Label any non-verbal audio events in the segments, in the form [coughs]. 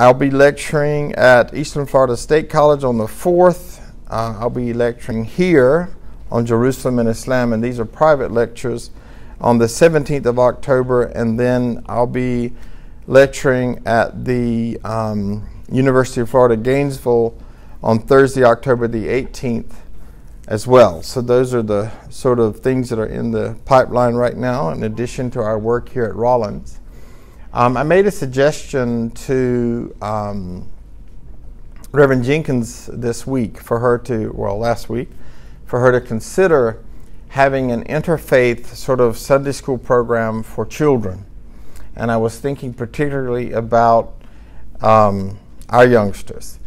I'll be lecturing at Eastern Florida State College on the 4th. Uh, I'll be lecturing here on Jerusalem and Islam, and these are private lectures on the 17th of October, and then I'll be lecturing at the um, University of Florida Gainesville on Thursday, October the 18th as well. So those are the sort of things that are in the pipeline right now, in addition to our work here at Rollins. Um, I made a suggestion to um, Reverend Jenkins this week for her to, well, last week, for her to consider having an interfaith sort of Sunday school program for children. And I was thinking particularly about um, our youngsters,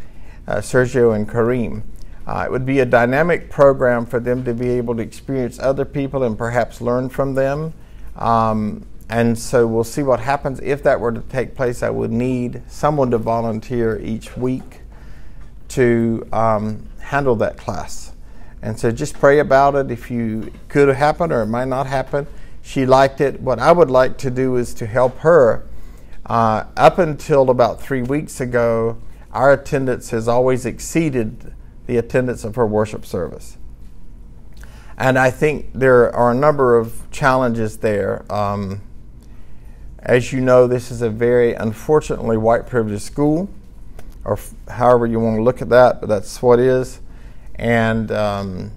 uh, Sergio and Kareem. Uh, it would be a dynamic program for them to be able to experience other people and perhaps learn from them. Um, and so we'll see what happens. If that were to take place, I would need someone to volunteer each week to um, handle that class. And so just pray about it if you could happen or it might not happen. She liked it. What I would like to do is to help her. Uh, up until about three weeks ago, our attendance has always exceeded the attendance of her worship service. And I think there are a number of challenges there. Um, as you know, this is a very unfortunately white privileged school, or however you want to look at that, but that's what it is. And um,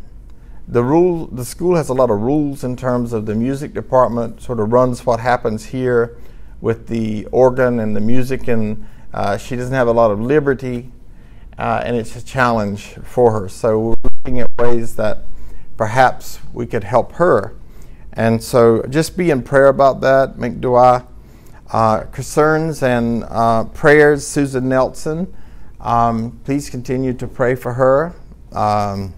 the rule, the school has a lot of rules in terms of the music department. Sort of runs what happens here with the organ and the music, and uh, she doesn't have a lot of liberty, uh, and it's a challenge for her. So we're looking at ways that perhaps we could help her. And so just be in prayer about that. Make dua uh, concerns and uh, prayers, Susan Nelson. Um, please continue to pray for her. Um,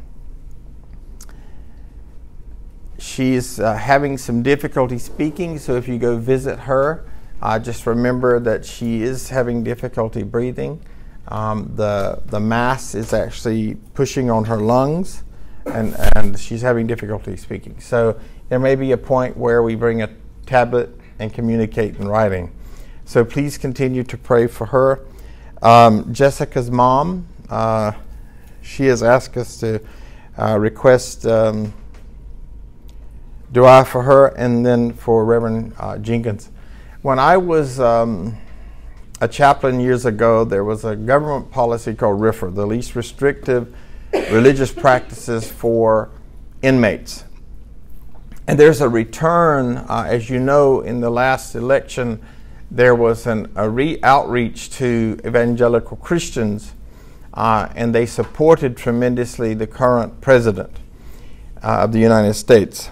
she's uh, having some difficulty speaking, so if you go visit her, uh, just remember that she is having difficulty breathing. Um, the, the mass is actually pushing on her lungs, and, and she's having difficulty speaking. So there may be a point where we bring a tablet and communicate in writing. So please continue to pray for her. Um, Jessica's mom, uh, she has asked us to uh, request um, dua for her and then for Reverend uh, Jenkins. When I was um, a chaplain years ago, there was a government policy called RFRA, the least restrictive [coughs] religious practices for inmates. And there's a return, uh, as you know, in the last election, there was an, a re outreach to evangelical Christians, uh, and they supported tremendously the current president uh, of the United States.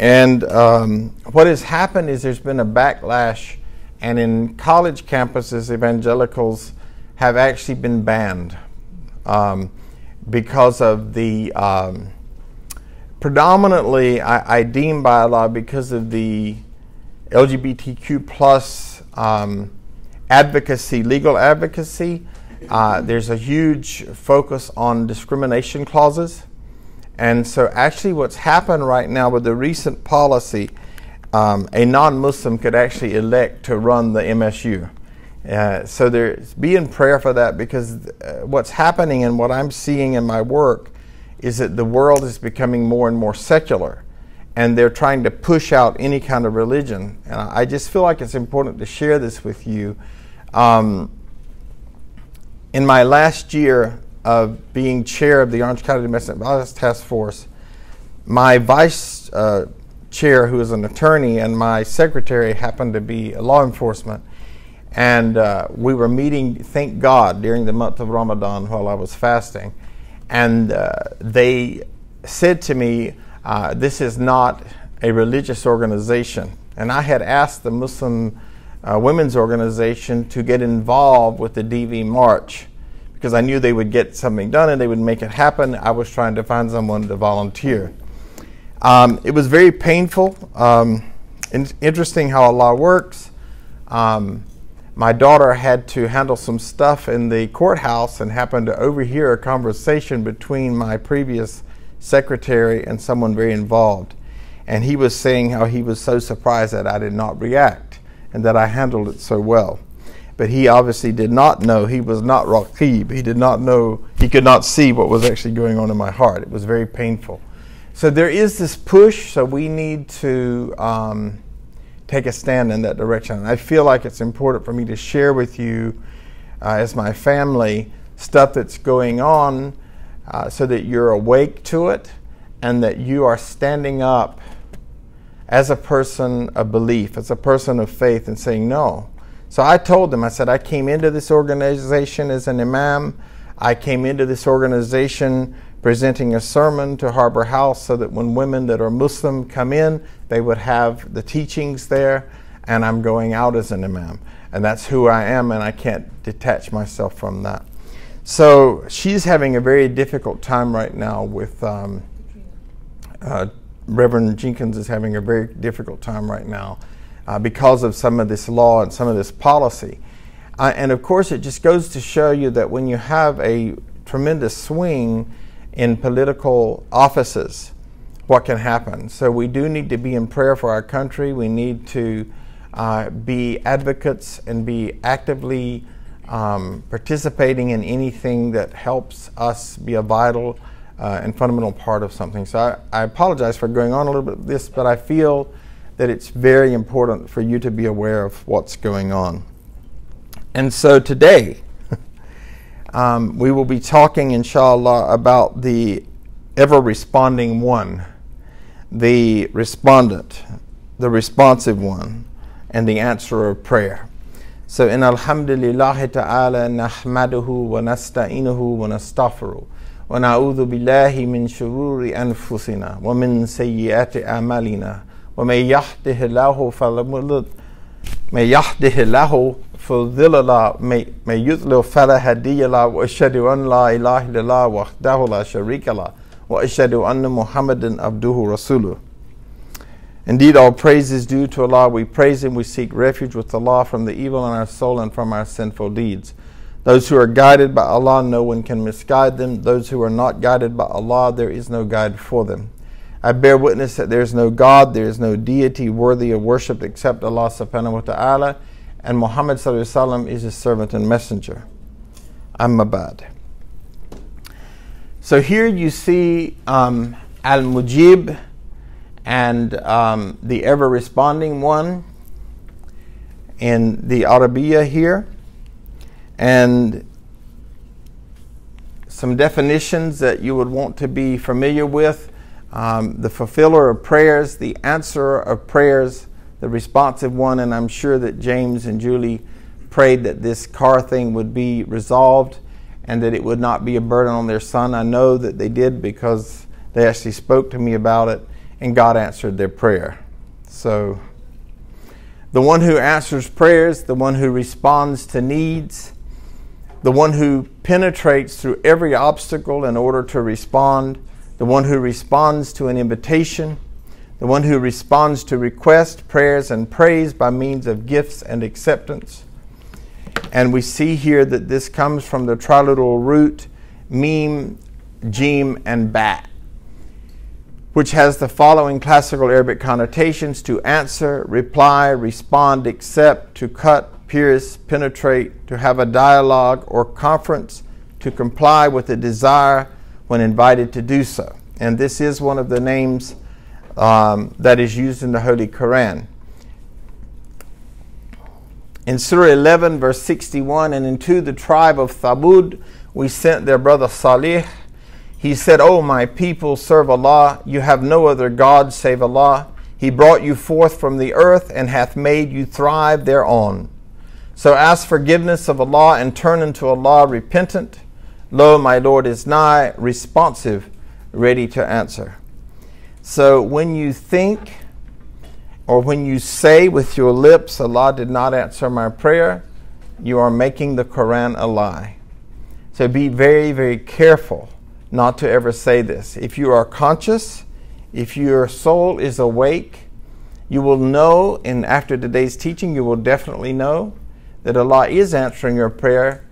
And um, what has happened is there's been a backlash, and in college campuses, evangelicals have actually been banned um, because of the um, predominantly, I, I, deem by law because of the LGBTQ plus um, advocacy, legal advocacy. Uh, there's a huge focus on discrimination clauses. And so, actually, what's happened right now with the recent policy, um, a non Muslim could actually elect to run the MSU. Uh, so, there's, be in prayer for that because uh, what's happening and what I'm seeing in my work is that the world is becoming more and more secular and they're trying to push out any kind of religion. And I just feel like it's important to share this with you. Um, in my last year of being chair of the Orange County Domestic Violence Task Force, my vice uh, chair, who is an attorney, and my secretary happened to be law enforcement. And uh, we were meeting, thank God, during the month of Ramadan while I was fasting and uh, they said to me, uh, This is not a religious organization. And I had asked the Muslim uh, Women's Organization to get involved with the DV March because I knew they would get something done and they would make it happen. I was trying to find someone to volunteer. Um, it was very painful. Um, interesting how Allah works. Um, my daughter had to handle some stuff in the courthouse and happened to overhear a conversation between my previous secretary and someone very involved. And he was saying how he was so surprised that I did not react and that I handled it so well. but he obviously did not know. He was not Raqib. He did not know, he could not see what was actually going on in my heart. It was very painful. So there is this push, so we need to um, take a stand in that direction. I feel like it's important for me to share with you, uh, as my family, stuff that's going on uh, so that you're awake to it and that you are standing up as a person of belief, as a person of faith, and saying, No. So I told them, I said, I came into this organization as an imam. I came into this organization presenting a sermon to Harbor House so that when women that are Muslim come in, they would have the teachings there. And I'm going out as an imam. And that's who I am, and I can't detach myself from that. So she's having a very difficult time right now with um, uh, Reverend Jenkins is having a very difficult time right now uh, because of some of this law and some of this policy. Uh, and of course, it just goes to show you that when you have a tremendous swing in political offices, what can happen. So we do need to be in prayer for our country. We need to uh, be advocates and be actively um, participating in anything that helps us be a vital uh, and fundamental part of something. So I, I, apologize for going on a little bit this, but I feel that it's very important for you to be aware of what's going on. And so today, um, we will be talking, inshallah, about the ever responding one, the respondent, the responsive one, and the answer of prayer. So in Alhamdulillah ta'ala nahmaduhu wa nasta'inuhu wa nastaghfiruh. ونعوذ بالله من شرور أنفسنا ومن سيئات أعمالنا ومن يهده الله فلا مضل من يهده الله فضل may, may يذلل فلا هدي له وأشهد أن لا إله إلا الله وحده لا شريك له وأشهد أن محمدا عبده رسوله Indeed, all praise is due to Allah. We praise Him. We seek refuge with Allah from the evil in our soul and from our sinful deeds. Those who are guided by Allah, no one can misguide them. Those who are not guided by Allah, there is no guide for them. I bear witness that there is no God, there is no deity worthy of worship except Allah subhanahu wa ta'ala and Muhammad is his servant and messenger. Amma bad. So here you see um, Al Mujib and um, the ever responding one in the Arabiya here and some definitions that you would want to be familiar with um, the fulfiller of prayers, the answerer of prayers, the responsive one, and I'm sure that James and Julie prayed that this car thing would be resolved and that it would not be a burden on their son. I know that they did because they actually spoke to me about it and God answered their prayer. So, the one who answers prayers, the one who responds to needs, the one who penetrates through every obstacle in order to respond, the one who responds to an invitation, the one who responds to requests, prayers, and praise by means of gifts and acceptance. And we see here that this comes from the triliteral root meme, jim, and bat, which has the following classical Arabic connotations to answer, reply, respond, accept, to cut, pierce, penetrate, to have a dialogue or conference, to comply with a desire when invited to do so. And this is one of the names um, that is used in the Holy Quran. In Surah 11, verse 61, and into the tribe of Thamud we sent their brother Salih. He said, O my people, serve Allah. You have no other God save Allah. He brought you forth from the earth and hath made you thrive thereon. So ask forgiveness of Allah and turn unto Allah repentant. Lo, my Lord is nigh, responsive, ready to answer. So when you think or when you say with your lips, Allah did not answer my prayer, you are making the Quran a lie. So be very, very careful not to ever say this. If you are conscious, if your soul is awake, you will know, and after today's teaching, you will definitely know that Allah is answering your prayer.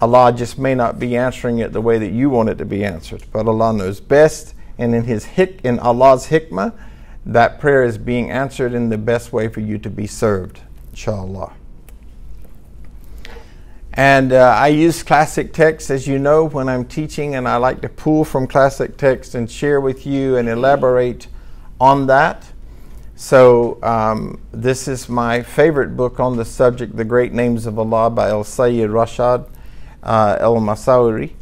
Allah just may not be answering it the way that you want it to be answered, but Allah knows best. And in His hik- in Allah's hikmah, that prayer is being answered in the best way for you to be served, inshallah. And uh, I use classic text, as you know, when I'm teaching, and I like to pull from classic text and share with you and elaborate on that. So, um, this is my favorite book on the subject, The Great Names of Allah by El Sayyid Rashad uh, El Masawiri.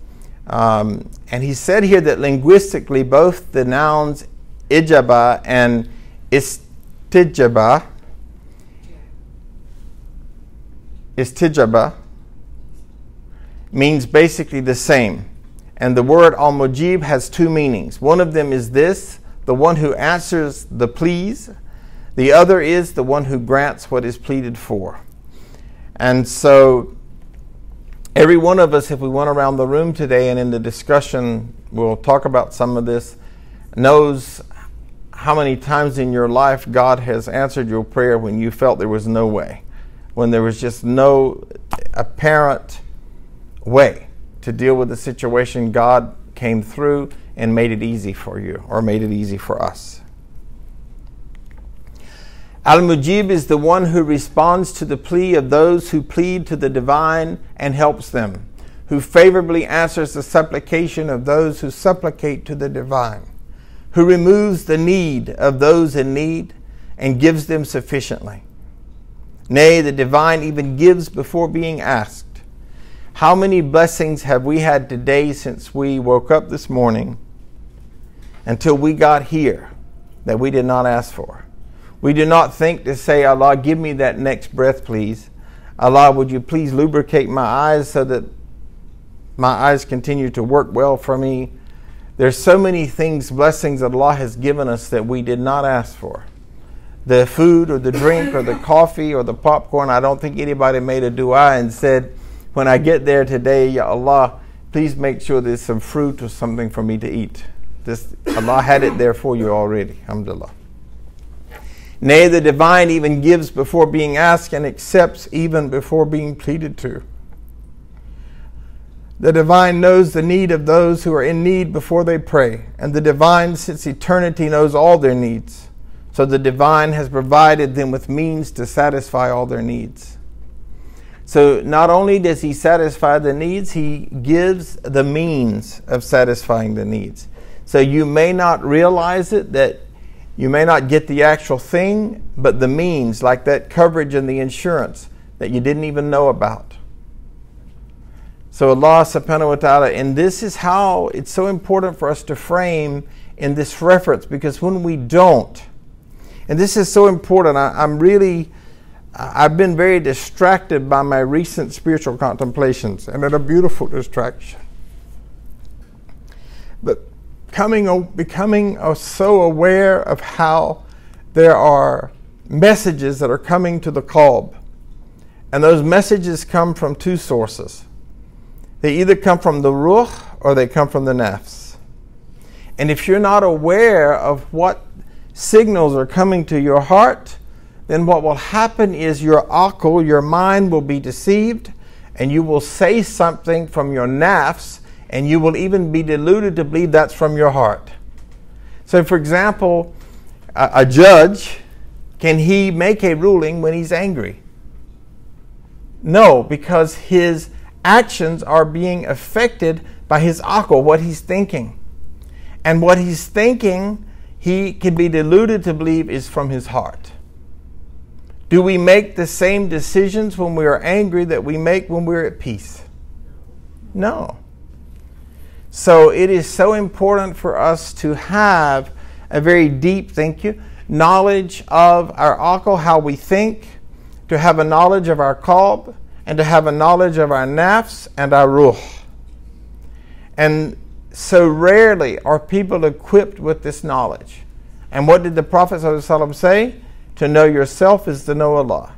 Um, and he said here that linguistically, both the nouns ijaba and istijaba, istijaba, means basically the same. And the word al mujib has two meanings. One of them is this the one who answers the pleas, the other is the one who grants what is pleaded for. And so, every one of us, if we went around the room today and in the discussion, we'll talk about some of this, knows how many times in your life God has answered your prayer when you felt there was no way, when there was just no apparent way to deal with the situation. God came through and made it easy for you, or made it easy for us. Al Mujib is the one who responds to the plea of those who plead to the divine and helps them, who favorably answers the supplication of those who supplicate to the divine, who removes the need of those in need and gives them sufficiently. Nay, the divine even gives before being asked. How many blessings have we had today since we woke up this morning until we got here that we did not ask for? We do not think to say, Allah, give me that next breath, please. Allah, would you please lubricate my eyes so that my eyes continue to work well for me? There's so many things, blessings that Allah has given us that we did not ask for. The food or the drink or the coffee or the popcorn, I don't think anybody made a dua and said, when I get there today, Ya Allah, please make sure there's some fruit or something for me to eat. This, Allah had it there for you already. Alhamdulillah. Nay, the divine even gives before being asked and accepts even before being pleaded to. The divine knows the need of those who are in need before they pray, and the divine, since eternity, knows all their needs. So the divine has provided them with means to satisfy all their needs. So not only does he satisfy the needs, he gives the means of satisfying the needs. So you may not realize it that you may not get the actual thing, but the means, like that coverage and the insurance that you didn't even know about. So Allah subhanahu wa ta'ala, and this is how it's so important for us to frame in this reference because when we don't, and this is so important, I, am really, I've been very distracted by my recent spiritual contemplations, and they're a beautiful distraction. Coming, becoming so aware of how there are messages that are coming to the qalb. And those messages come from two sources. They either come from the ruh or they come from the nafs. And if you're not aware of what signals are coming to your heart, then what will happen is your akal, your mind, will be deceived, and you will say something from your nafs and you will even be deluded to believe that's from your heart. So, for example, a, a judge, can he make a ruling when he's angry? No, because his actions are being affected by his akal, what he's thinking. And what he's thinking, he can be deluded to believe is from his heart. Do we make the same decisions when we are angry that we make when we're at peace? No. So it is so important for us to have a very deep, thank you, knowledge of our akal, how we think, to have a knowledge of our qalb, and to have a knowledge of our nafs and our ruh. And so rarely are people equipped with this knowledge. And what did the Prophet say? To know yourself is to know Allah.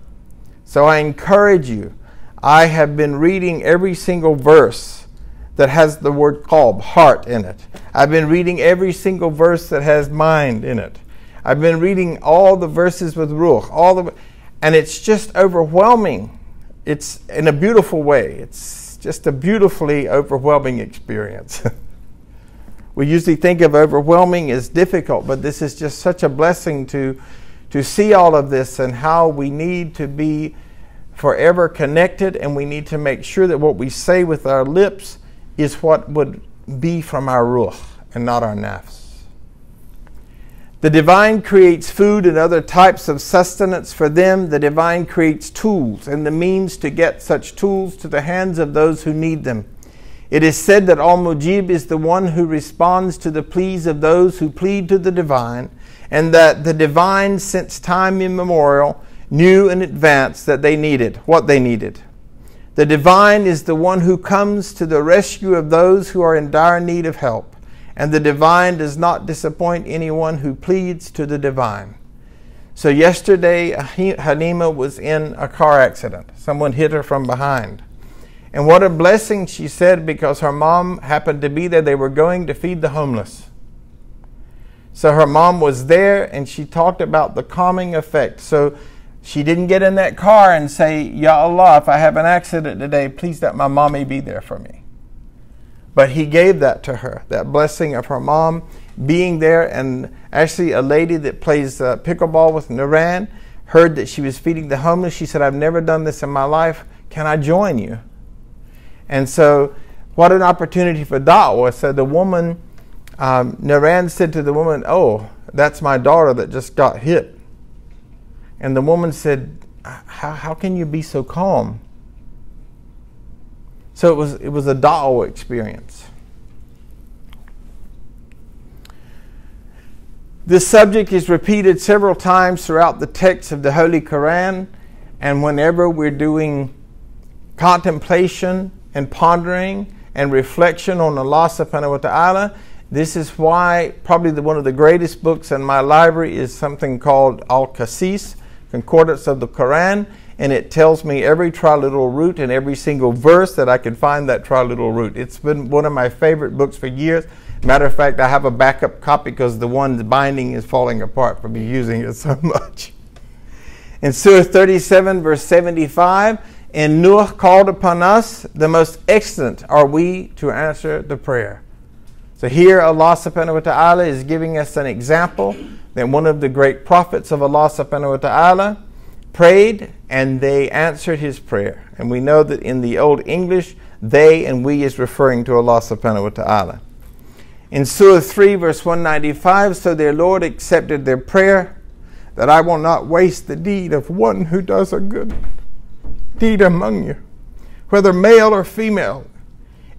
So I encourage you. I have been reading every single verse that has the word qalb, heart, in it. I've been reading every single verse that has mind in it. I've been reading all the verses with ruach, all the, and it's just overwhelming. It's in a beautiful way. It's just a beautifully overwhelming experience. [laughs] we usually think of overwhelming as difficult, but this is just such a blessing to, to see all of this and how we need to be forever connected, and we need to make sure that what we say with our lips is what would be from our ruh and not our nafs. The divine creates food and other types of sustenance for them. The divine creates tools and the means to get such tools to the hands of those who need them. It is said that Al Mujib is the one who responds to the pleas of those who plead to the divine, and that the divine, since time immemorial, knew in advance that they needed what they needed. The divine is the one who comes to the rescue of those who are in dire need of help, and the divine does not disappoint anyone who pleads to the divine. So, yesterday, Hanima was in a car accident. Someone hit her from behind. And what a blessing, she said, because her mom happened to be there. They were going to feed the homeless. So her mom was there and she talked about the calming effect. So she didn't get in that car and say, Ya Allah, if I have an accident today, please let my mommy be there for me. But he gave that to her, that blessing of her mom being there. And actually, a lady that plays uh, pickleball with Naran heard that she was feeding the homeless. She said, I've never done this in my life. Can I join you? And so, what an opportunity for da'wah. So the woman, um, Naran said to the woman, Oh, that's my daughter that just got hit. And the woman said, how, how can you be so calm? So it was, it was a da'wah experience. This subject is repeated several times throughout the text of the Holy Quran, and whenever we're doing contemplation and pondering and reflection on Allah subhanahu wa ta'ala, this is why probably the, one of the greatest books in my library is something called Al Qasis, concordance of the Quran, and it tells me every triliteral root and every single verse that I can find that triliteral root. It's been one of my favorite books for years. Matter of fact, I have a backup copy because the one binding is falling apart from me using it [laughs] so much. In Surah 37, verse 75, and Nuh called upon us, the most excellent are we to answer the prayer. So here Allah subhanahu wa ta'ala is giving us an example that one of the great prophets of Allah subhanahu wa ta'ala prayed and they answered his prayer. And we know that in the Old English, they and we is referring to Allah subhanahu wa ta'ala. In Surah 3, verse 195, so their Lord accepted their prayer that I will not waste the deed of one who does a good deed among you, whether male or female,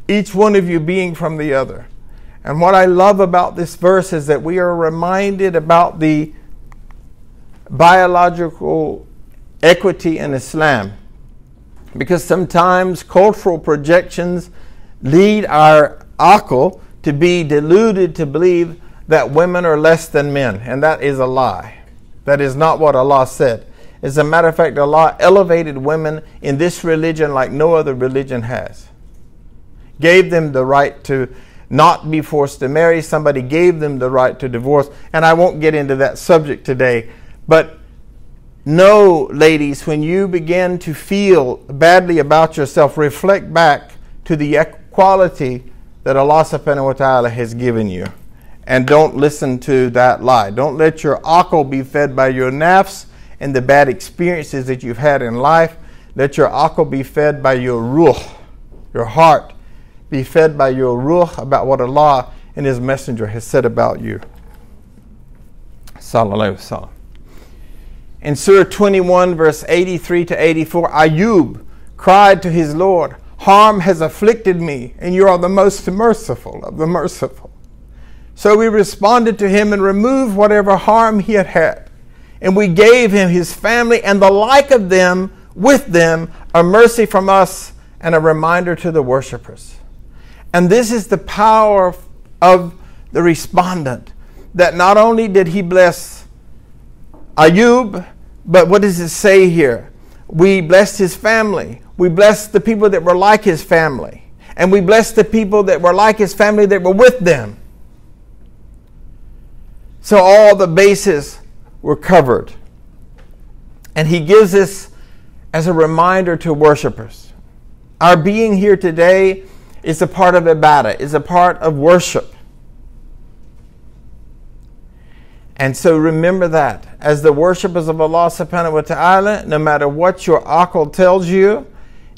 each one of you being from the other. And what I love about this verse is that we are reminded about the biological equity in Islam. Because sometimes cultural projections lead our akal to be deluded to believe that women are less than men, and that is a lie. That is not what Allah said. As a matter of fact, Allah elevated women in this religion like no other religion has. Gave them the right to not be forced to marry. Somebody gave them the right to divorce. And I won't get into that subject today. But know, ladies, when you begin to feel badly about yourself, reflect back to the equality that Allah subhanahu wa ta'ala has given you. And don't listen to that lie. Don't let your akal be fed by your nafs and the bad experiences that you've had in life. Let your akal be fed by your ruh, your heart, be fed by your ruh about what Allah and His Messenger has said about you. Sallallahu Alaihi In Surah 21, verse 83 to 84, Ayub cried to his Lord, Harm has afflicted me, and you are the most merciful of the merciful. So we responded to him and removed whatever harm he had had. And we gave him his family and the like of them with them, a mercy from us and a reminder to the worshippers. And this is the power of the respondent that not only did he bless Ayub, but what does it say here? We blessed his family. We blessed the people that were like his family. And we blessed the people that were like his family that were with them. So all the bases were covered. And he gives this as a reminder to worshipers. Our being here today is a part of ibadah, It's a part of worship. And so remember that. As the worshippers of Allah subhanahu wa ta'ala, no matter what your akal tells you,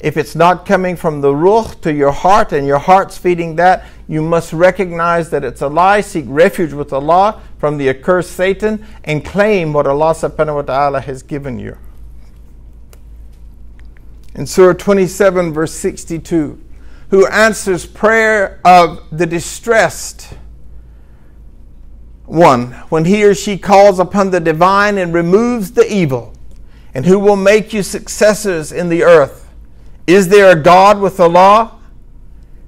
if it's not coming from the ruh to your heart and your heart's feeding that, you must recognize that it's a lie, seek refuge with Allah from the accursed Satan, and claim what Allah subhanahu wa ta'ala has given you. In Surah 27, verse 62, who answers prayer of the distressed one when he or she calls upon the divine and removes the evil, and who will make you successors in the earth is there a God with the law?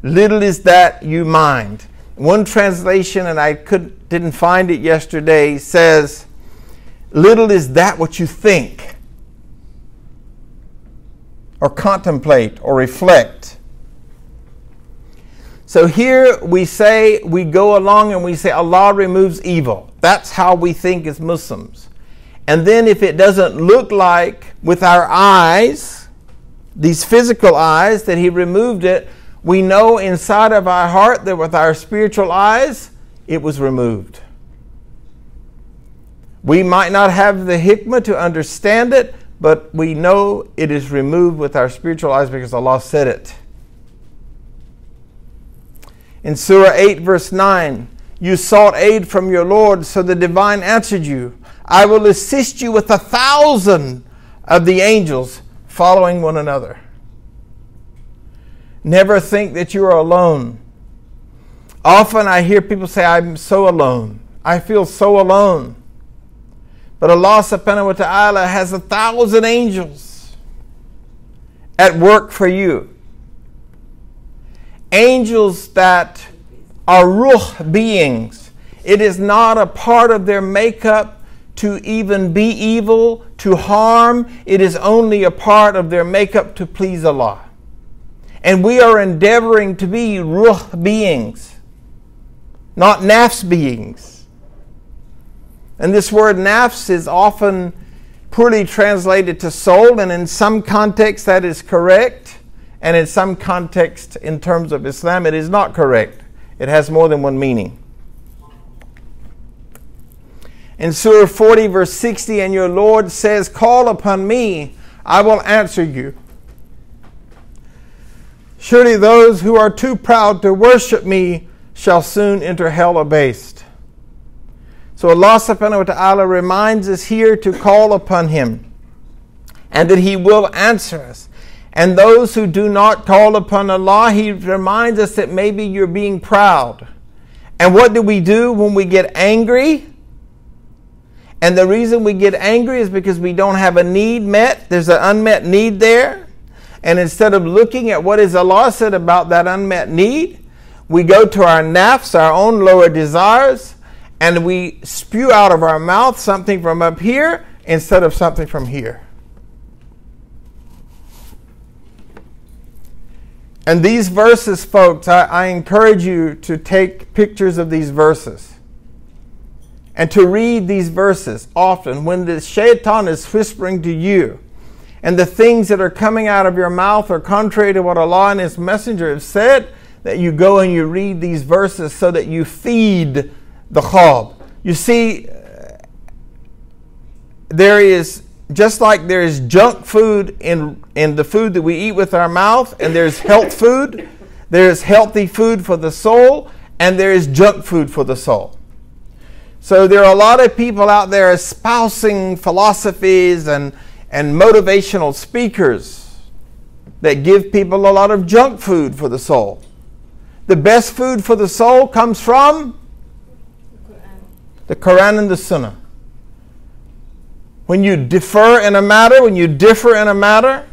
Little is that you mind. One translation, and I could, didn't find it yesterday, says, Little is that what you think, or contemplate, or reflect. So here we say, we go along and we say, Allah removes evil. That's how we think as Muslims. And then if it doesn't look like with our eyes, these physical eyes, that He removed it, we know inside of our heart that with our spiritual eyes, it was removed. We might not have the hikmah to understand it, but we know it is removed with our spiritual eyes because Allah said it. In Surah 8, verse 9, you sought aid from your Lord, so the divine answered you, I will assist you with a thousand of the angels following one another. Never think that you are alone. Often I hear people say, I'm so alone. I feel so alone. But Allah subhanahu wa ta'ala has a thousand angels at work for you. Angels that are ruh beings. It is not a part of their makeup to even be evil, to harm. It is only a part of their makeup to please Allah. And we are endeavoring to be ruh beings, not nafs beings. And this word nafs is often poorly translated to soul, and in some contexts that is correct, and in some context, in terms of Islam, it is not correct. It has more than one meaning. In Surah 40, verse 60, and your Lord says, Call upon me, I will answer you. Surely those who are too proud to worship me shall soon enter hell abased. So Allah subhanahu wa ta'ala reminds us here to call upon Him and that He will answer us. And those who do not call upon Allah, He reminds us that maybe you're being proud. And what do we do when we get angry? And the reason we get angry is because we don't have a need met. There's an unmet need there. And instead of looking at what is Allah said about that unmet need, we go to our nafs, our own lower desires, and we spew out of our mouth something from up here instead of something from here. And these verses, folks, I, I encourage you to take pictures of these verses and to read these verses often when the shaitan is whispering to you and the things that are coming out of your mouth are contrary to what Allah and His Messenger have said, that you go and you read these verses so that you feed the qalb. You see, uh, there is just like there is junk food in, in the food that we eat with our mouth, and there's health food, there's healthy food for the soul, and there is junk food for the soul. So there are a lot of people out there espousing philosophies and, and motivational speakers that give people a lot of junk food for the soul. The best food for the soul comes from the Quran and the Sunnah. When you defer in a matter, when you differ in a matter,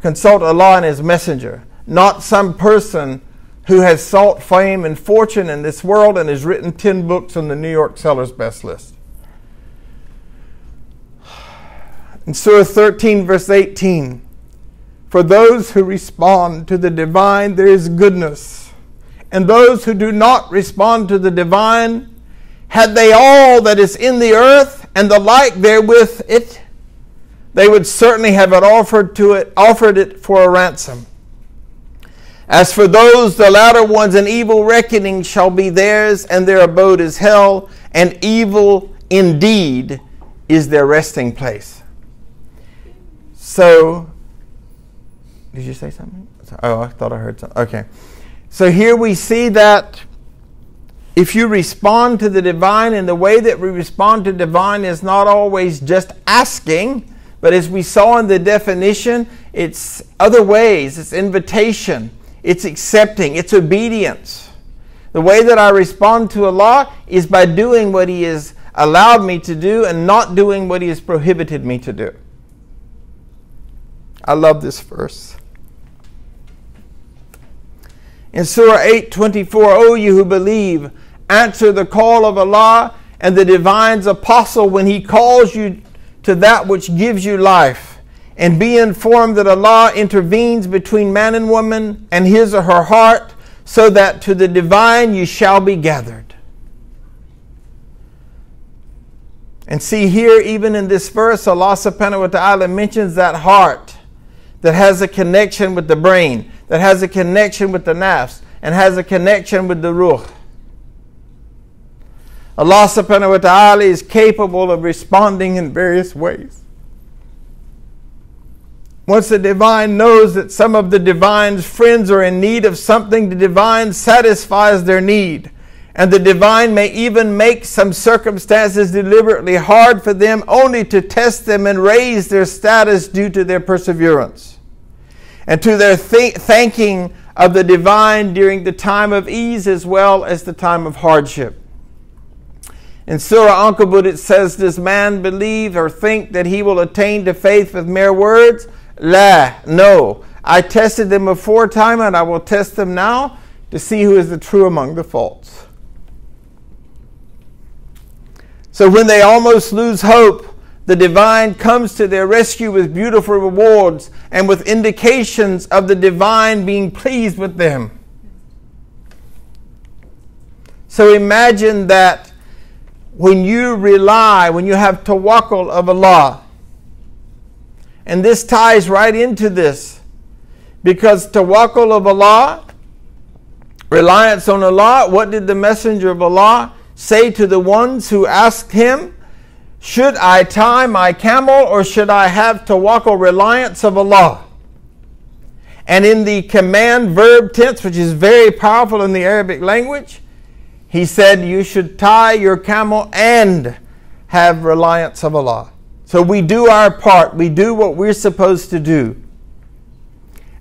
consult Allah and His Messenger, not some person who has sought fame and fortune in this world and has written 10 books on the New York Seller's Best list. In Surah 13, verse 18, for those who respond to the divine, there is goodness. And those who do not respond to the divine, had they all that is in the earth and the like therewith it, they would certainly have it offered to it, offered it for a ransom. As for those, the latter ones, an evil reckoning shall be theirs, and their abode is hell, and evil indeed is their resting place. So, did you say something? Oh, I thought I heard something. Okay. So here we see that if you respond to the divine, and the way that we respond to divine is not always just asking, but as we saw in the definition, it's other ways, it's invitation, it's accepting, it's obedience. The way that I respond to Allah is by doing what He has allowed me to do and not doing what He has prohibited me to do. I love this verse. In Surah 8:24, O you who believe, answer the call of Allah and the divine's apostle when he calls you to that which gives you life, and be informed that Allah intervenes between man and woman and his or her heart, so that to the divine you shall be gathered. And see here, even in this verse, Allah subhanahu wa ta'ala mentions that heart that has a connection with the brain, that has a connection with the nafs, and has a connection with the ruh. Allah subhanahu wa ta'ala is capable of responding in various ways. Once the divine knows that some of the divine's friends are in need of something, the divine satisfies their need. And the divine may even make some circumstances deliberately hard for them only to test them and raise their status due to their perseverance and to their th- thanking of the divine during the time of ease as well as the time of hardship. In Surah Ankabut it says, Does man believe or think that he will attain to faith with mere words? La, no. I tested them aforetime and I will test them now to see who is the true among the false. So when they almost lose hope, the divine comes to their rescue with beautiful rewards and with indications of the divine being pleased with them. So imagine that when you rely, when you have tawakkul of Allah, and this ties right into this because tawakkul of Allah, reliance on Allah, what did the messenger of Allah say to the ones who asked him? Should I tie my camel or should I have tawakkul reliance of Allah? And in the command verb tense, which is very powerful in the Arabic language, he said you should tie your camel and have reliance of Allah. So we do our part, we do what we're supposed to do.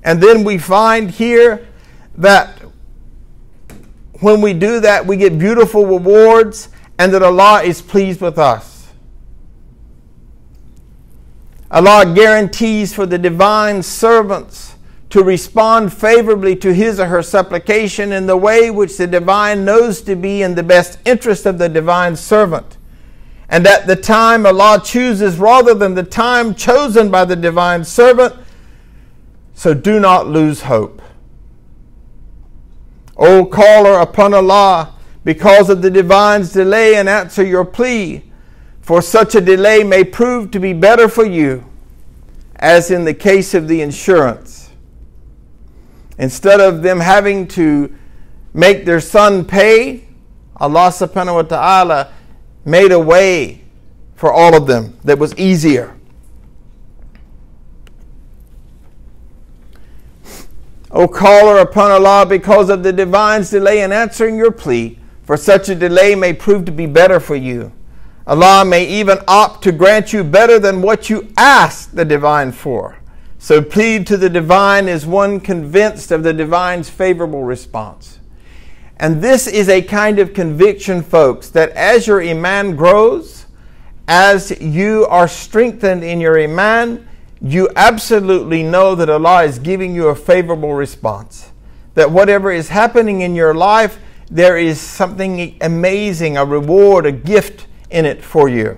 And then we find here that when we do that, we get beautiful rewards and that Allah is pleased with us. Allah guarantees for the divine servants to respond favorably to his or her supplication in the way which the divine knows to be in the best interest of the divine servant. And at the time Allah chooses rather than the time chosen by the divine servant. So do not lose hope. O caller upon Allah, because of the divine's delay and answer your plea, for such a delay may prove to be better for you, as in the case of the insurance. Instead of them having to make their son pay, Allah subhanahu wa ta'ala made a way for all of them that was easier. O caller upon Allah, because of the divine's delay in answering your plea, for such a delay may prove to be better for you. Allah may even opt to grant you better than what you ask the divine for. So plead to the divine as one convinced of the divine's favorable response. And this is a kind of conviction, folks, that as your Iman grows, as you are strengthened in your Iman, you absolutely know that Allah is giving you a favorable response. That whatever is happening in your life, there is something amazing, a reward, a gift in it for you.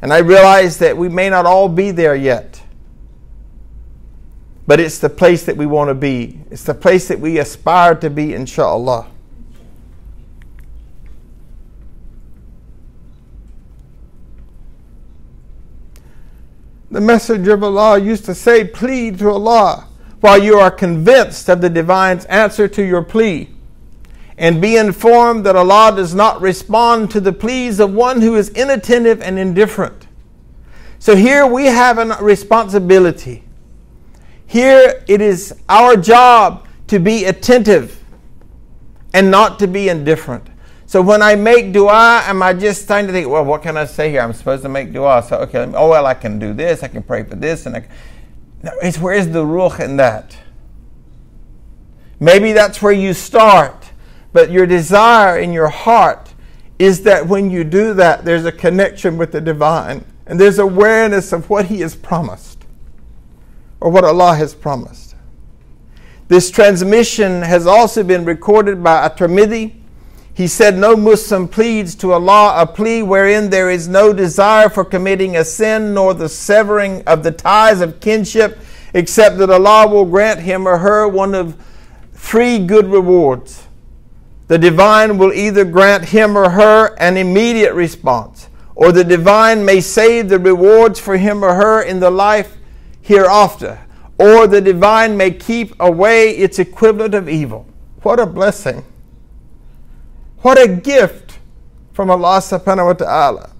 And I realize that we may not all be there yet. But it's the place that we want to be. It's the place that we aspire to be, inshallah. The Messenger of Allah used to say, Plead to Allah while you are convinced of the divine's answer to your plea. and be informed that Allah does not respond to the pleas of one who is inattentive and indifferent. So here we have a responsibility. Here it is our job to be attentive and not to be indifferent. So when I make dua, am I just trying to think, well, what can I say here? I'm supposed to make dua. So, okay, oh, well, I can do this. I can pray for this. And I. No, it's where's the ruh in that? Maybe that's where you start. But your desire in your heart is that when you do that, there's a connection with the divine and there's awareness of what He has promised or what Allah has promised. This transmission has also been recorded by At-Tirmidhi. He said, No Muslim pleads to Allah a plea wherein there is no desire for committing a sin nor the severing of the ties of kinship, except that Allah will grant him or her one of three good rewards the divine will either grant him or her an immediate response, or the divine may save the rewards for him or her in the life hereafter, or the divine may keep away its equivalent of evil. What a blessing! What a gift from Allah subhanahu wa ta'ala.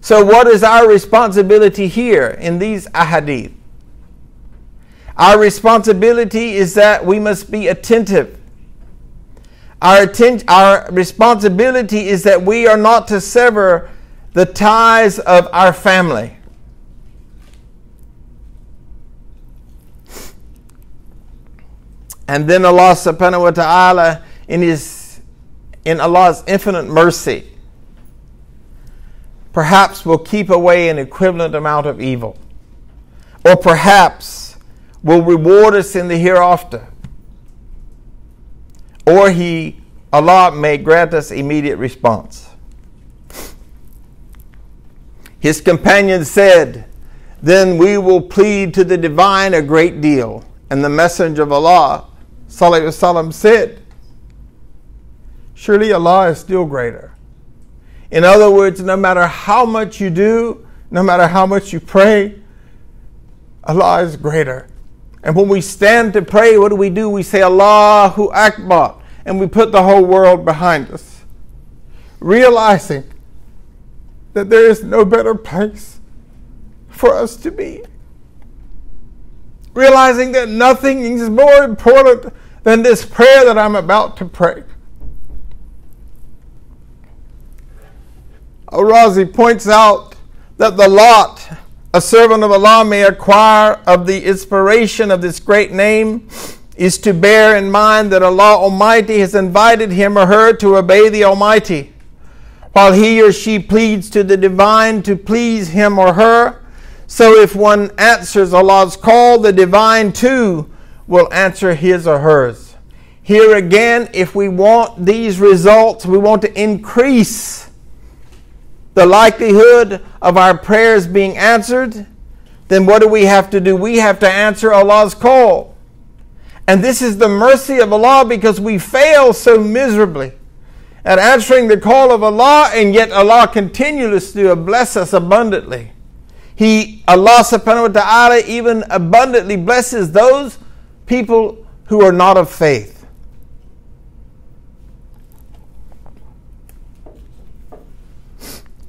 So, what is our responsibility here in these ahadith? Our responsibility is that we must be attentive our, atten- our responsibility is that we are not to sever the ties of our family. And then Allah subhanahu wa ta'ala in his in Allah's infinite mercy perhaps will keep away an equivalent amount of evil. Or perhaps will reward us in the hereafter or he Allah may grant us immediate response. His companion said, Then we will plead to the divine a great deal. And the messenger of Allah وسلم, said, Surely Allah is still greater. In other words, no matter how much you do, no matter how much you pray, Allah is greater. And when we stand to pray, what do we do? We say, Allahu Akbar and we put the whole world behind us, realizing that there is no better place for us to be. Realizing that nothing is more important than this prayer that I'm about to pray. Al-Razi points out that the lot a servant of Allah may acquire of the inspiration of this great name is to bear in mind that Allah Almighty has invited him or her to obey the Almighty, while he or she pleads to the divine to please him or her. So if one answers Allah's call, the divine too will answer his or hers. Here again, if we want these results, we want to increase the likelihood of our prayers being answered, then what do we have to do? We have to answer Allah's call. And this is the mercy of Allah because we fail so miserably at answering the call of Allah, and yet Allah continues to bless us abundantly. He, Allah subhanahu wa ta'ala, even abundantly blesses those people who are not of faith.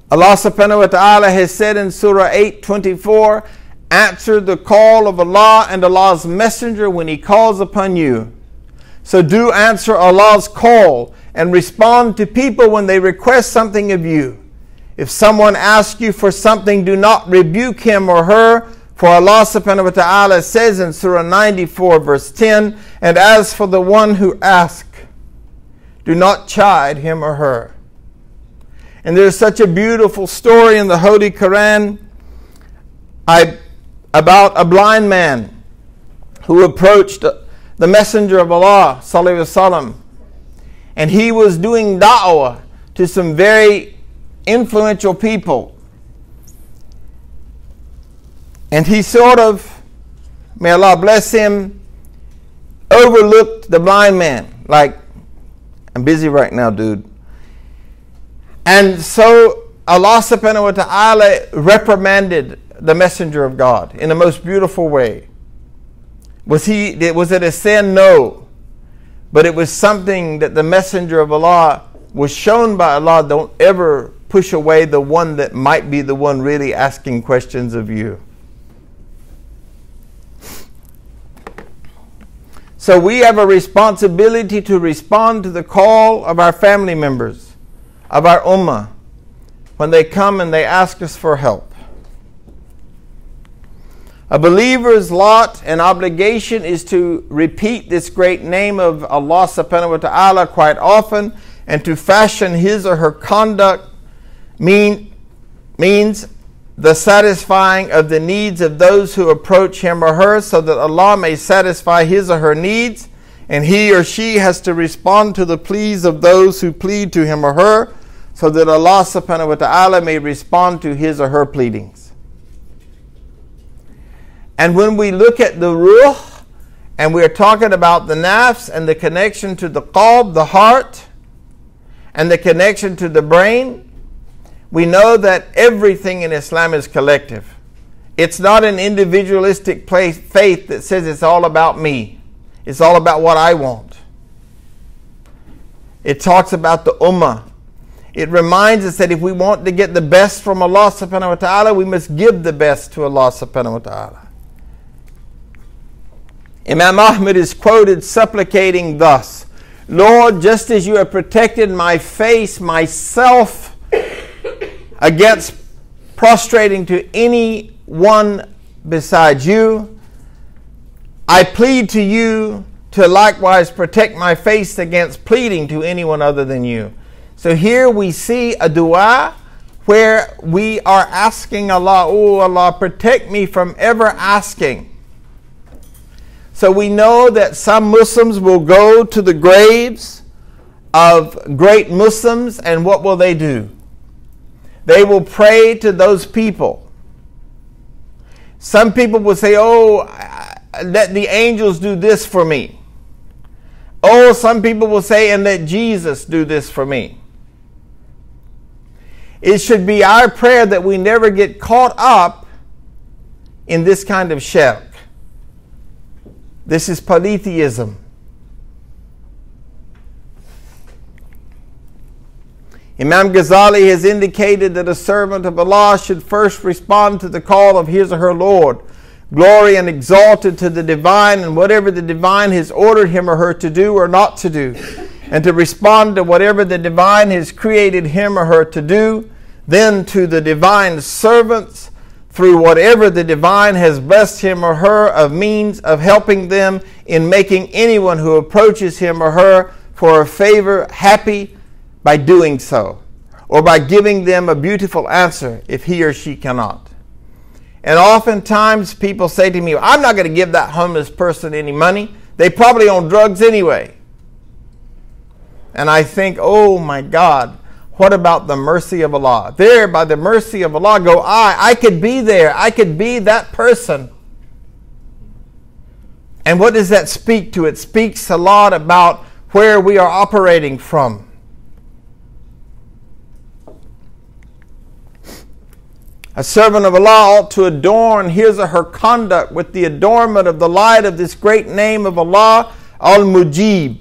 Allah subhanahu wa ta'ala has said in Surah 8 24, Answer the call of Allah and Allah's messenger when He calls upon you. So do answer Allah's call and respond to people when they request something of you. If someone asks you for something, do not rebuke him or her. For Allah subhanahu wa ta'ala says in Surah 94, verse 10, And as for the one who asks, do not chide him or her. And there's such a beautiful story in the Holy Quran. I about a blind man who approached the messenger of Allah وسلم, and he was doing da'wah to some very influential people. And he sort of, may Allah bless him, overlooked the blind man. Like, I'm busy right now, dude. And so Allah subhanahu wa ta'ala reprimanded the messenger of God in the most beautiful way. Was he was it a sin? No. but it was something that the messenger of Allah was shown by Allah. Don't ever push away the one that might be the one really asking questions of you. So we have a responsibility to respond to the call of our family members, of our ummah, when they come and they ask us for help. A believer's lot and obligation is to repeat this great name of Allah subhanahu wa ta'ala quite often and to fashion his or her conduct mean, means the satisfying of the needs of those who approach him or her so that Allah may satisfy his or her needs, and he or she has to respond to the pleas of those who plead to him or her so that Allah subhanahu wa ta'ala may respond to his or her pleadings. And when we look at the ruh, and we're talking about the nafs and the connection to the qalb, the heart, and the connection to the brain, we know that everything in Islam is collective. It's not an individualistic place, faith that says it's all about me. It's all about what I want. It talks about the ummah. It reminds us that if we want to get the best from Allah subhanahu wa ta'ala, we must give the best to Allah subhanahu wa ta'ala. Imam Ahmad is quoted supplicating thus Lord, just as you have protected my face, myself, against prostrating to any one besides you. I plead to you to likewise protect my face against pleading to anyone other than you. So here we see a dua where we are asking Allah, Oh Allah, protect me from ever asking. So we know that some Muslims will go to the graves of great Muslims, and what will they do? They will pray to those people. Some people will say, Oh, let the angels do this for me. Oh, some people will say, and let Jesus do this for me. It should be our prayer that we never get caught up in this kind of shirk. This is polytheism. Imam Ghazali has indicated that a servant of Allah should first respond to the call of his or her Lord. Glory and exalted to the divine and whatever the divine has ordered him or her to do or not to do, and to respond to whatever the divine has created him or her to do, then to the divine servants through whatever the divine has blessed him or her of means of helping them in making anyone who approaches him or her for a favor happy by doing so, or by giving them a beautiful answer if he or she cannot. And oftentimes people say to me, I'm not going to give that homeless person any money. They probably on drugs anyway. And I think, oh my God, what about the mercy of Allah? There, by the mercy of Allah, go I. I could be there. I could be that person. And what does that speak to? It speaks a lot about where we are operating from. A servant of Allah ought to adorn his or her conduct with the adornment of the light of this great name of Allah, Al Mujib,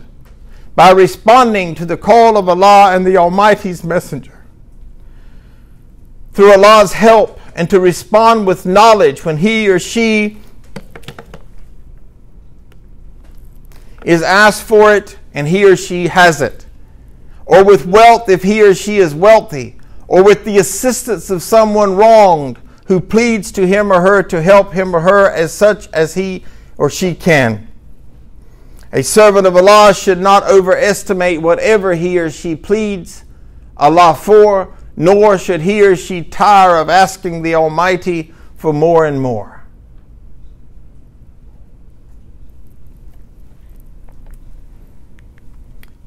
by responding to the call of Allah and the Almighty's messenger. Through Allah's help, and to respond with knowledge when he or she is asked for it and he or she has it. Or with wealth if he or she is wealthy or with the assistance of someone wronged who pleads to him or her to help him or her as such as he or she can. A servant of Allah should not overestimate whatever he or she pleads Allah for, nor should he or she tire of asking the Almighty for more and more.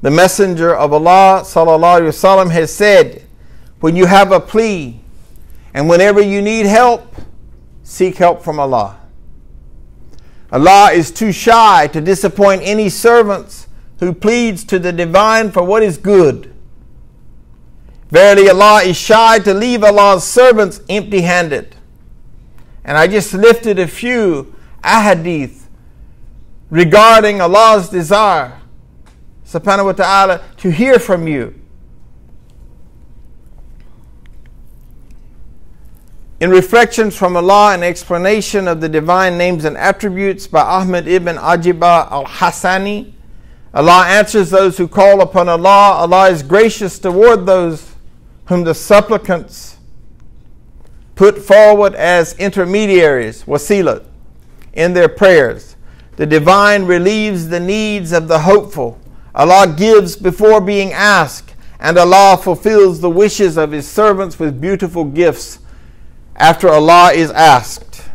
The Messenger of Allah وسلم, has said, when you have a plea and whenever you need help, seek help from Allah. Allah is too shy to disappoint any servants who pleads to the divine for what is good. Verily, Allah is shy to leave Allah's servants empty handed. And I just lifted a few ahadith regarding Allah's desire subhanahu wa ta'ala to hear from you. In Reflections from Allah, an explanation of the divine names and attributes by Ahmed ibn Ajiba al Hassani, Allah answers those who call upon Allah. Allah is gracious toward those whom the supplicants put forward as intermediaries, wasila, in their prayers. The divine relieves the needs of the hopeful. Allah gives before being asked, and Allah fulfills the wishes of His servants with beautiful gifts after Allah is asked.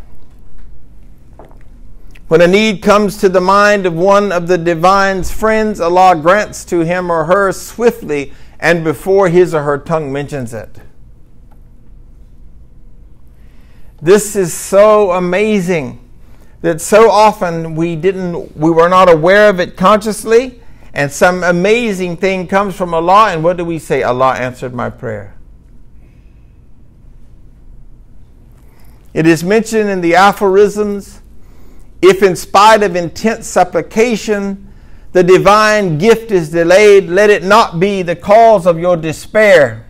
When a need comes to the mind of one of the divine's friends, Allah grants to him or her swiftly and before his or her tongue mentions it. This is so amazing that so often we didn't we were not aware of it consciously and some amazing thing comes from Allah and what do we say Allah answered my prayer It is mentioned in the aphorisms if, in spite of intense supplication, the divine gift is delayed, let it not be the cause of your despair.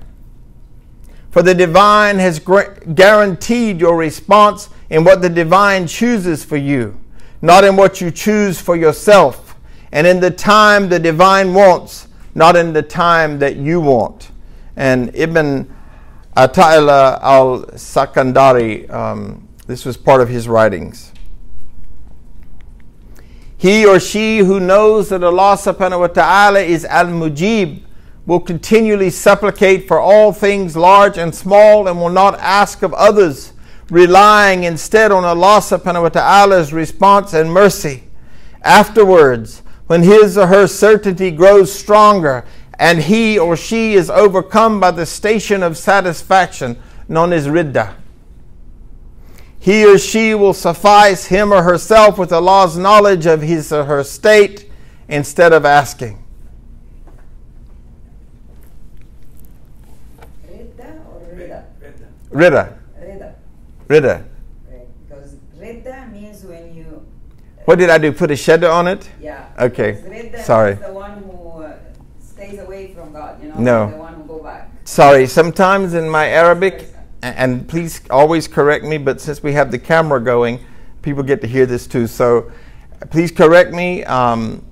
For the divine has guaranteed your response in what the divine chooses for you, not in what you choose for yourself, and in the time the divine wants, not in the time that you want. And Ibn Ata'illah al Sakandari, um, this was part of his writings. He or she who knows that Allah subhanahu wa ta'ala is al mujib will continually supplicate for all things large and small and will not ask of others, relying instead on Allah subhanahu wa ta'ala's response and mercy. Afterwards, when his or her certainty grows stronger and he or she is overcome by the station of satisfaction known as ridda. He or she will suffice him or herself with Allah's knowledge of his or her state instead of asking. Ridda or? Ridda. Rida. Ridda. Right. Because Ridda means when you. What did I do? Put a shedder on it? Yeah. Okay. Ridda Sorry. is the one who uh, stays away from God, you know? No. The one who go back. Sorry, sometimes in my Arabic, and please always correct me, but since we have the camera going, people get to hear this too. So please correct me um,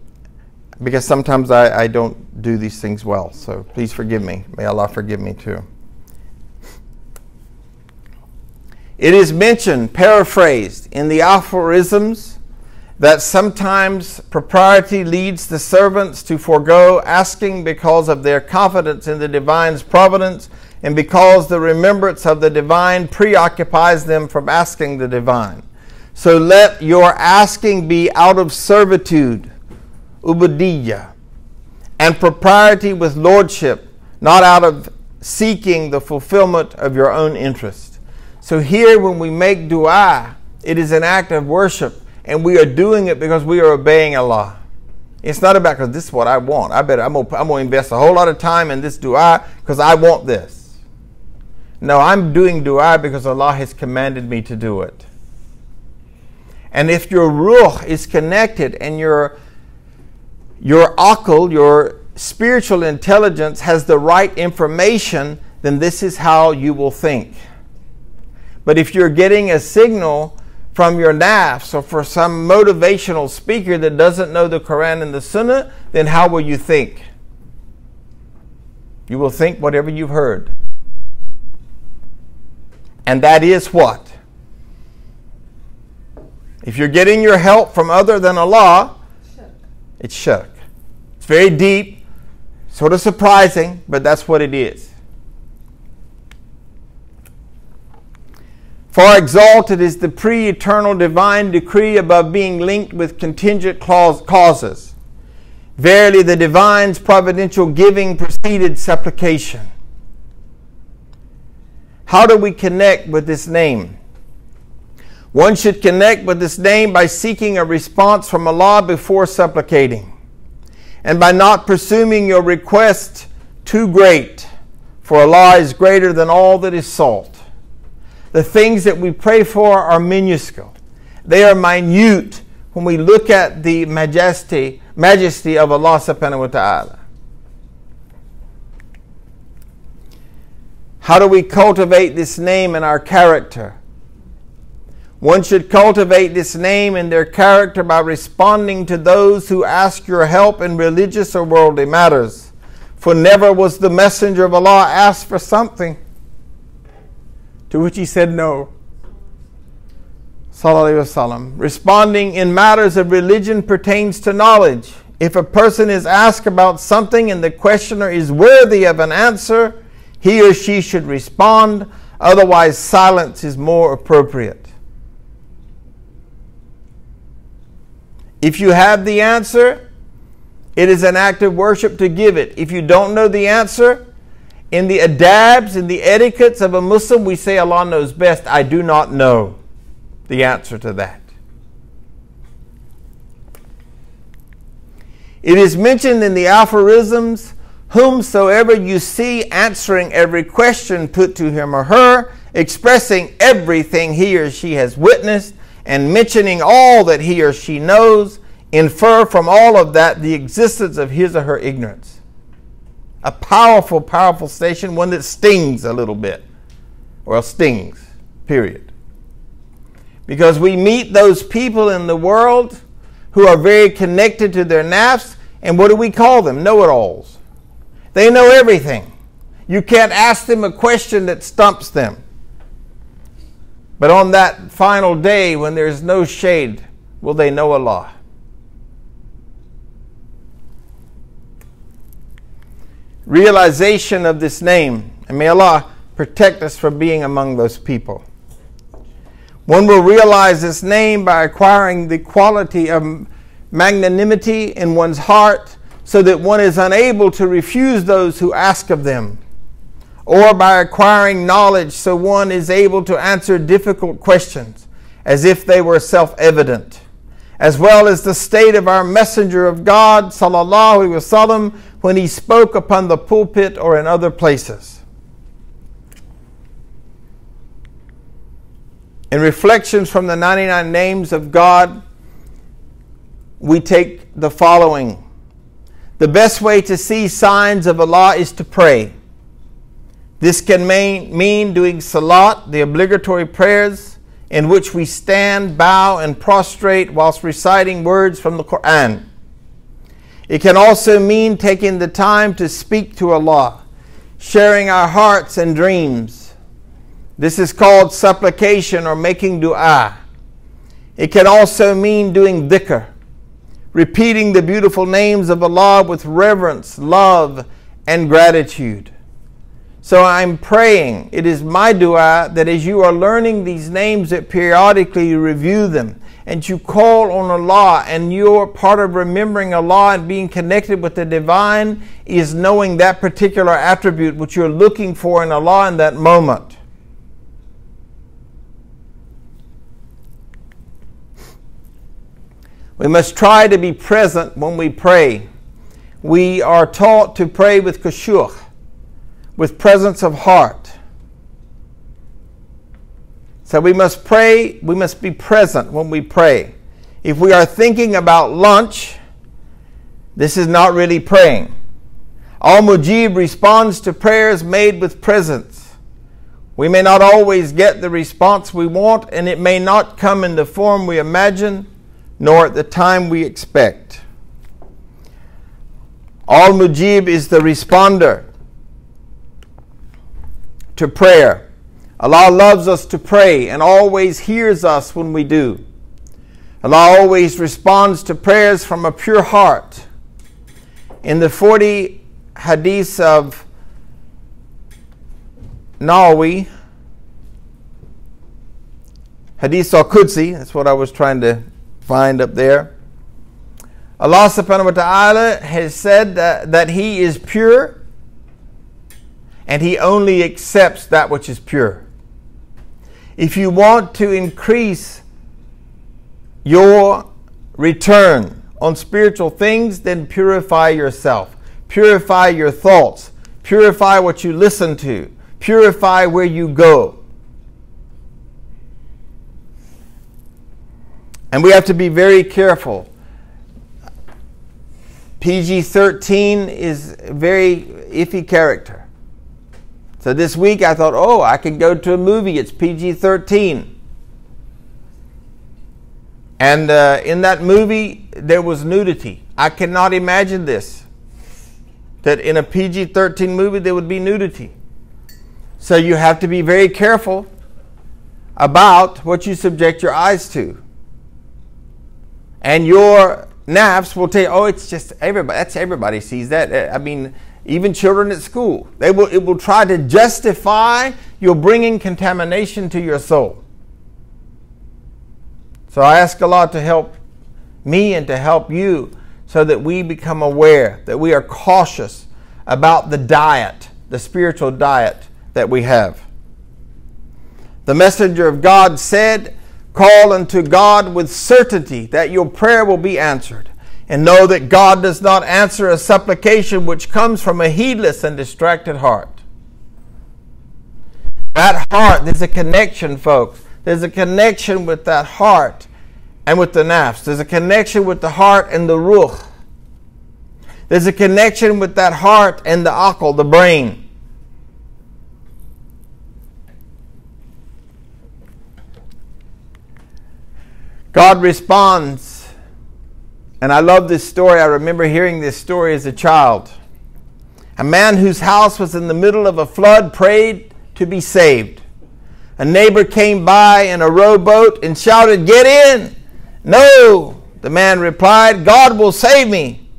because sometimes I, I don't do these things well. So please forgive me. May Allah forgive me too. It is mentioned, paraphrased, in the aphorisms that sometimes propriety leads the servants to forego asking because of their confidence in the divine's providence and because the remembrance of the divine preoccupies them from asking the divine. So let your asking be out of servitude, ubudiyya, and propriety with lordship, not out of seeking the fulfillment of your own interest. So here, when we make dua, it is an act of worship, and we are doing it because we are obeying Allah. It's not about because this is what I want. I better I'm gonna, invest a whole lot of time in this dua because I want this. No, I'm doing dua because Allah has commanded me to do it. And if your ruh is connected and your your akal, your spiritual intelligence has the right information, then this is how you will think. But if you're getting a signal from your nafs or for some motivational speaker that doesn't know the Quran and the Sunnah, then how will you think? You will think whatever you've heard. And that is what? If you're getting your help from other than Allah, it's shirk. It's very deep, sort of surprising, but that's what it is. For exalted is the pre eternal divine decree above being linked with contingent causes. Verily, the divine's providential giving preceded supplication. How do we connect with this name? One should connect with this name by seeking a response from Allah before supplicating, and by not presuming your request too great, for Allah is greater than all that is sought. The things that we pray for are minuscule. They are minute when we look at the majesty, majesty of Allah subhanahu wa ta'ala. How do we cultivate this name in our character? One should cultivate this name in their character by responding to those who ask your help in religious or worldly matters. For never was the messenger of Allah asked for something to which he said no. Wasallam. Responding in matters of religion pertains to knowledge. If a person is asked about something and the questioner is worthy of an answer, he or she should respond. Otherwise, silence is more appropriate. If you have the answer, it is an act of worship to give it. If you don't know the answer, in the adabs, in the etiquettes of a Muslim, we say Allah knows best. I do not know the answer to that. It is mentioned in the aphorisms whomsoever you see answering every question put to him or her, expressing everything he or she has witnessed, and mentioning all that he or she knows, infer from all of that the existence of his or her ignorance. A powerful, powerful station, one that stings a little bit, or stings, period. Because we meet those people in the world who are very connected to their nafs, and what do we call them? Know it alls. They know everything. You can't ask them a question that stumps them. But on that final day when there's no shade, will they know Allah? Realization of this name, and may Allah protect us from being among those people. One will realize this name by acquiring the quality of magnanimity in one's heart so that one is unable to refuse those who ask of them, or by acquiring knowledge so one is able to answer difficult questions as if they were self evident, as well as the state of our messenger of God, sallallahu alaihi wasallam, when he spoke upon the pulpit or in other places. In reflections from the 99 names of God, we take the following. The best way to see signs of Allah is to pray. This can mean doing salat, the obligatory prayers, in which we stand, bow, and prostrate whilst reciting words from the Quran. It can also mean taking the time to speak to Allah, sharing our hearts and dreams this is called supplication or making dua. It can also mean doing dhikr, repeating the beautiful names of Allah with reverence, love, and gratitude. So I'm praying, it is my dua that as you are learning these names, that periodically you review them and you call on Allah, and your part of remembering Allah and being connected with the divine is knowing that particular attribute which you're looking for in Allah in that moment. We must try to be present when we pray. We are taught to pray with khushu', with presence of heart. So we must pray, we must be present when we pray. If we are thinking about lunch, this is not really praying. Al Mujib responds to prayers made with presence. We may not always get the response we want, and it may not come in the form we imagine nor at the time we expect. Al Mujib is the responder to prayer. Allah loves us to pray and always hears us when we do. Allah always responds to prayers from a pure heart. In the 40 hadiths of Nawawi, Hadith al Qudsi, that's what I was trying to find up there. Allah subhanahu wa ta'ala has said that, that He is pure and He only accepts that which is pure. If you want to increase your return on spiritual things, then purify yourself. Purify your thoughts. Purify what you listen to. Purify where you go. And we have to be very careful. PG 13 is a very iffy character. So this week I thought, oh, I can go to a movie, it's PG 13. And uh, in that movie, there was nudity. I cannot imagine this that in a PG 13 movie there would be nudity. So you have to be very careful about what you subject your eyes to. And your nafs will tell you, oh, it's just everybody, that's everybody sees that. I mean, even children at school. They will, it will try to justify your bringing contamination to your soul. So I ask Allah to help me and to help you so that we become aware, that we are cautious about the diet, the spiritual diet that we have. The messenger of God said, Call unto God with certainty that your prayer will be answered, and know that God does not answer a supplication which comes from a heedless and distracted heart. That heart, there's a connection, folks. There's a connection with that heart and with the nafs. There's a connection with the heart and the ruh. There's a connection with that heart and the akal, the brain. God responds. And I love this story. I remember hearing this story as a child. A man whose house was in the middle of a flood prayed to be saved. A neighbor came by in a rowboat and shouted, Get in! No! The man replied, God will save me.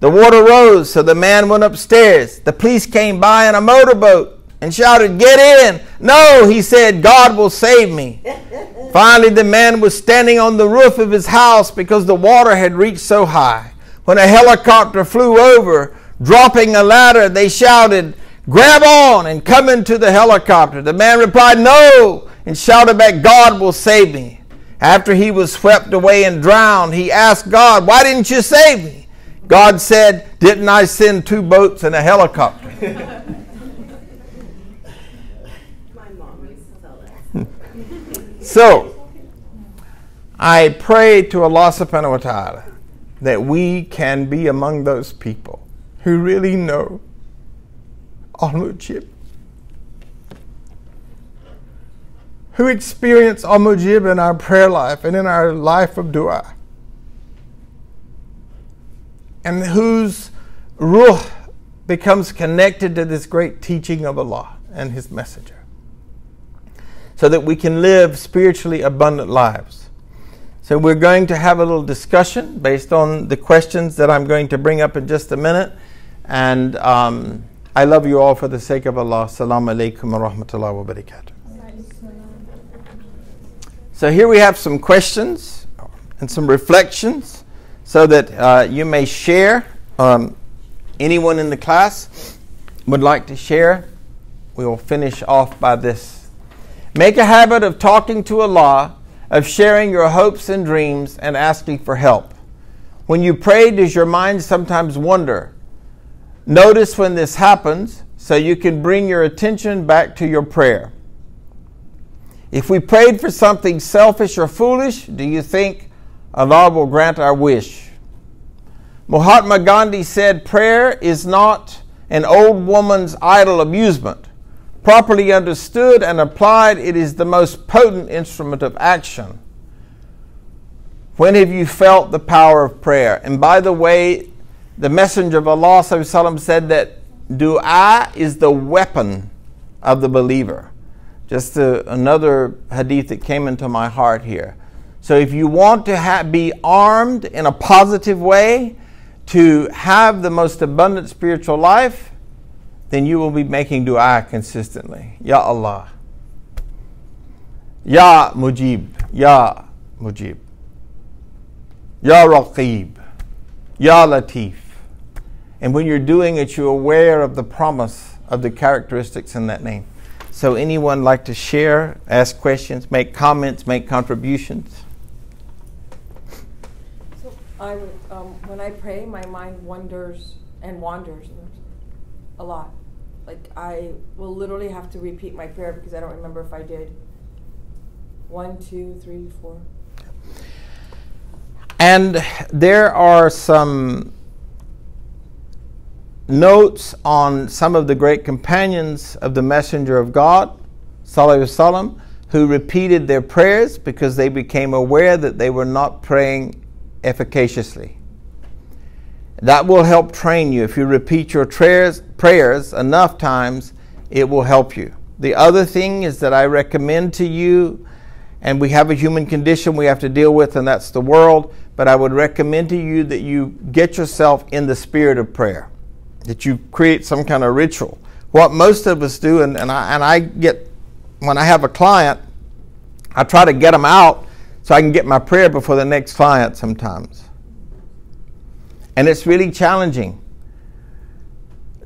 The water rose, so the man went upstairs. The police came by in a motorboat and shouted, Get in! No, he said, God will save me. [laughs] Finally, the man was standing on the roof of his house because the water had reached so high. When a helicopter flew over, dropping a ladder, they shouted, Grab on and come into the helicopter. The man replied, No, and shouted back, God will save me. After he was swept away and drowned, he asked God, Why didn't you save me? God said, Didn't I send two boats and a helicopter? [laughs] So, I pray to Allah subhanahu wa ta'ala that we can be among those people who really know Al-Mujib. Who experience Al-Mujib in our prayer life and in our life of dua. And whose ruh becomes connected to this great teaching of Allah and His Messenger so that we can live spiritually abundant lives. So, we're going to have a little discussion based on the questions that I'm going to bring up in just a minute. And um, I love you all for the sake of Allah. Assalamu alaikum wa rahmatullahi wa barakatuh. So, here we have some questions and some reflections so that uh, you may share. Um, anyone in the class would like to share? We will finish off by this Make a habit of talking to Allah, of sharing your hopes and dreams, and asking for help. When you pray, does your mind sometimes wander? Notice when this happens so you can bring your attention back to your prayer. If we prayed for something selfish or foolish, do you think Allah will grant our wish? Mahatma Gandhi said prayer is not an old woman's idle amusement. Properly understood and applied, it is the most potent instrument of action. When have you felt the power of prayer? And by the way, the Messenger of Allah said that dua is the weapon of the believer. Just a, another hadith that came into my heart here. So if you want to ha- be armed in a positive way to have the most abundant spiritual life, then you will be making dua consistently. Ya Allah. Ya Mujib. Ya Mujib. Ya Raqib. Ya Latif. And when you're doing it, you're aware of the promise of the characteristics in that name. So, anyone like to share, ask questions, make comments, make contributions? So, I would, um, when I pray, my mind wanders and wanders a lot. Like I will literally have to repeat my prayer because I don't remember if I did one, two, three, four. And there are some notes on some of the great companions of the messenger of God, Alaihi who repeated their prayers because they became aware that they were not praying efficaciously. That will help train you. If you repeat your prayers, prayers enough times, it will help you. The other thing is that I recommend to you, and we have a human condition we have to deal with, and that's the world, but I would recommend to you that you get yourself in the spirit of prayer, that you create some kind of ritual. What most of us do, and, and, I, and I get, when I have a client, I try to get them out so I can get my prayer before the next client sometimes. And it's really challenging.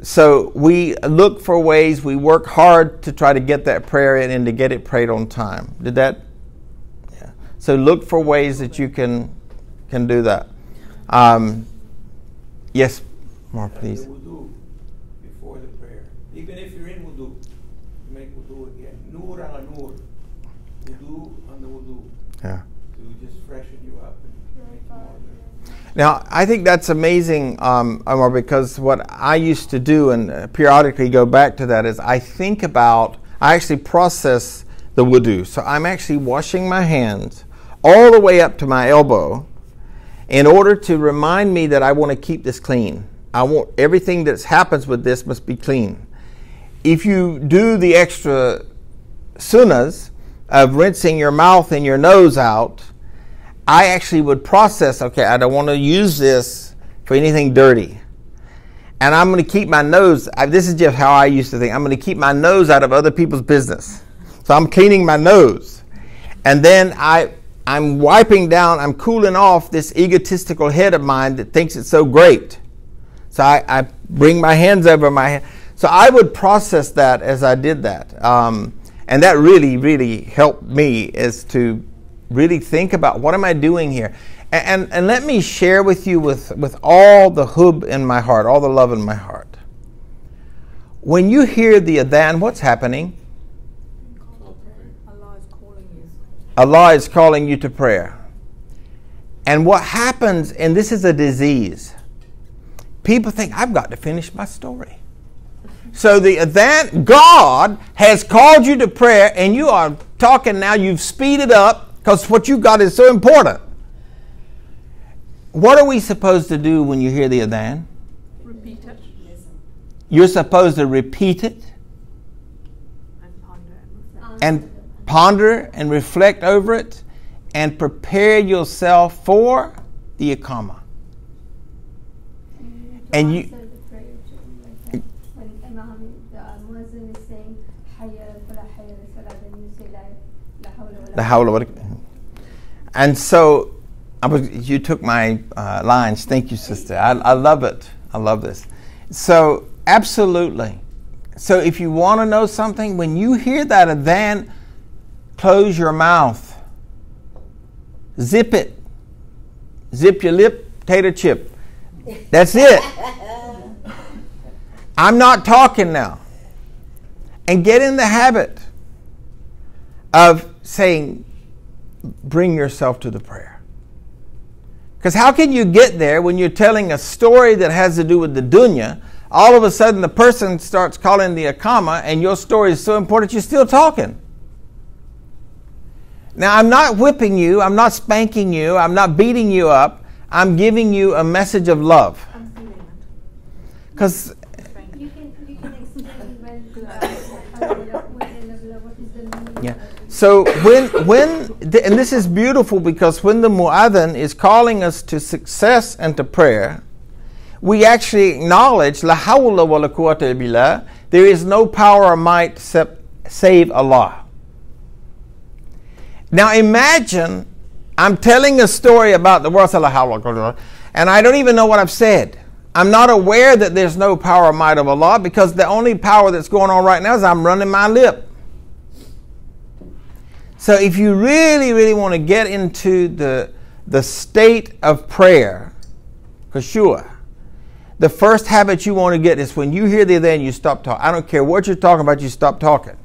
So we look for ways, we work hard to try to get that prayer in and to get it prayed on time. Did that? Yeah. So look for ways that you can can do that. Um, yes, more please. The wudu before the prayer. Even if you're in wudu, make wudu again. Nur ala nur. Wudu on the wudu. Yeah. To just freshen you up and make you more Now, I think that's amazing, um, Omar, because what I used to do and uh, periodically go back to that is I think about, I actually process the wudu. So I'm actually washing my hands all the way up to my elbow in order to remind me that I want to keep this clean. I want everything that happens with this must be clean. If you do the extra sunnahs of rinsing your mouth and your nose out, I actually would process, okay, I don't want to use this for anything dirty. And I'm going to keep my nose, I, this is just how I used to think, I'm going to keep my nose out of other people's business. So I'm cleaning my nose. And then I, I'm wiping down, I'm cooling off this egotistical head of mine that thinks it's so great. So I, I bring my hands over my head. So I would process that as I did that. Um, and that really, really helped me is to really think about what am I doing here? And, and, and let me share with you with, with all the hub in my heart, all the love in my heart. When you hear the adhan, what's happening? Allah is calling you. Allah is calling you to prayer. And what happens, and this is a disease, people think, I've got to finish my story. So the adhan, God has called you to prayer, and you are talking now, you've speeded up because what you've got is so important. What are we supposed to do when you hear the adhan? Repeat it You're supposed to repeat it and ponder and reflect. and ponder and reflect over it and prepare yourself for the Ikama. And you- the prayer too, like when Imam, the Muezzin is saying, Hayya al-falah, hayya al-falah, then you say, La, la hawla wa la The hawla wa la- And so, I was, you took my uh, lines. Thank you, sister. I, I love it. I love this. So, absolutely. So, if you want to know something, when you hear that adhan, close your mouth, zip it, zip your lip, tater chip. That's it. [laughs] I'm not talking now. And get in the habit of saying, bring yourself to the prayer. Because how can you get there when you're telling a story that has to do with the dunya? All of a sudden, the person starts calling the akama, and your story is so important, you're still talking. Now, I'm not whipping you, I'm not spanking you, I'm not beating you up. I'm giving you a message of love. I'm feeling it. Because You can, you can explain when, uh, Alhamdulillah, what is the meaning Yeah. So when when th- and this is beautiful because when the muadhin is calling us to success and to prayer, we actually acknowledge la hawla wa la quwwata illa billah. There is no power or might save Allah. Now imagine I'm telling a story about the world, and I don't even know what I've said. I'm not aware that there's no power or might of Allah because the only power that's going on right now is I'm running my lip. So if you really, really want to get into the, the state of prayer, khushu', the first habit you want to get is when you hear the then you stop talking. I don't care what you're talking about, you stop talking.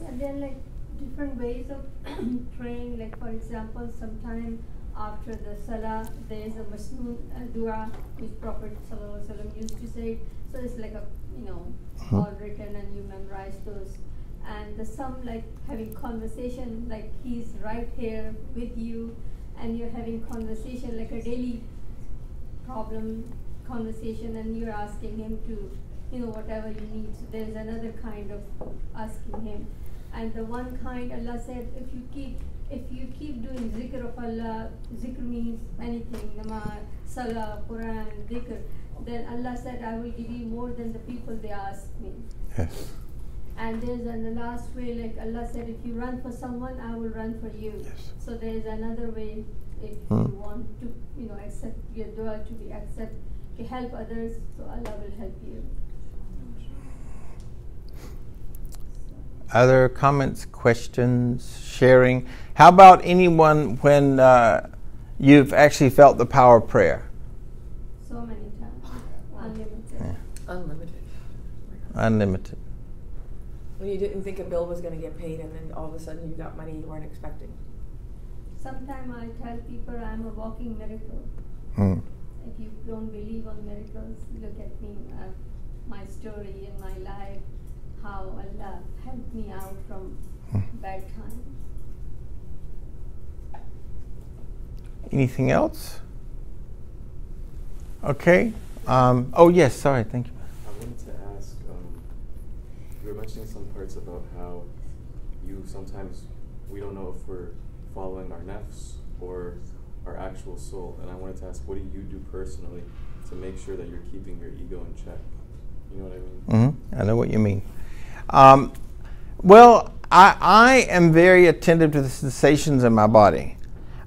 Yeah, there are like different ways of [clears throat] praying. Like for example, sometimes after the salah, there is a masnoon uh, dua which Prophet sallallahu alaihi used to say. So it's like a you know Mhm. all written and you memorize those. And the some like having conversation like he's right here with you, and you're having conversation like a daily problem conversation, and you're asking him to you know whatever you need. So there's another kind of asking him. And the one kind Allah said, if you keep if you keep doing zikr of Allah, zikr means anything, namaz, salah, Quran, dhikr, then Allah said, I will give you more than the people they ask me. Yes. And there's in the last way, like Allah said, if you run for someone, I will run for you. Yes. So there is another way if Hmm. you want to, you know, accept your dua to be accept, to help others, so Allah will help you. Other comments, questions, sharing? How about anyone when uh, you've actually felt the power of prayer? So many times, [laughs] unlimited. Yeah. Unlimited. Unlimited. When you didn't think a bill was going to get paid, and then all of a sudden you got money you weren't expecting. Sometimes I tell people I'm a walking miracle. Hmm. If you don't believe on miracles, look at me, uh, my story in my life, how Allah helped me out from Hmm. bad times. Anything else? Okay. Um, oh, yes, sorry, thank you. I wanted to ask, um, you were mentioning some parts about how you sometimes, we don't know if we're following our nafs or our actual soul. And I wanted to ask, what do you do personally to make sure that you're keeping your ego in check? You know what I mean? hmm I know what you mean. Um, well, I, I am very attentive to the sensations in my body.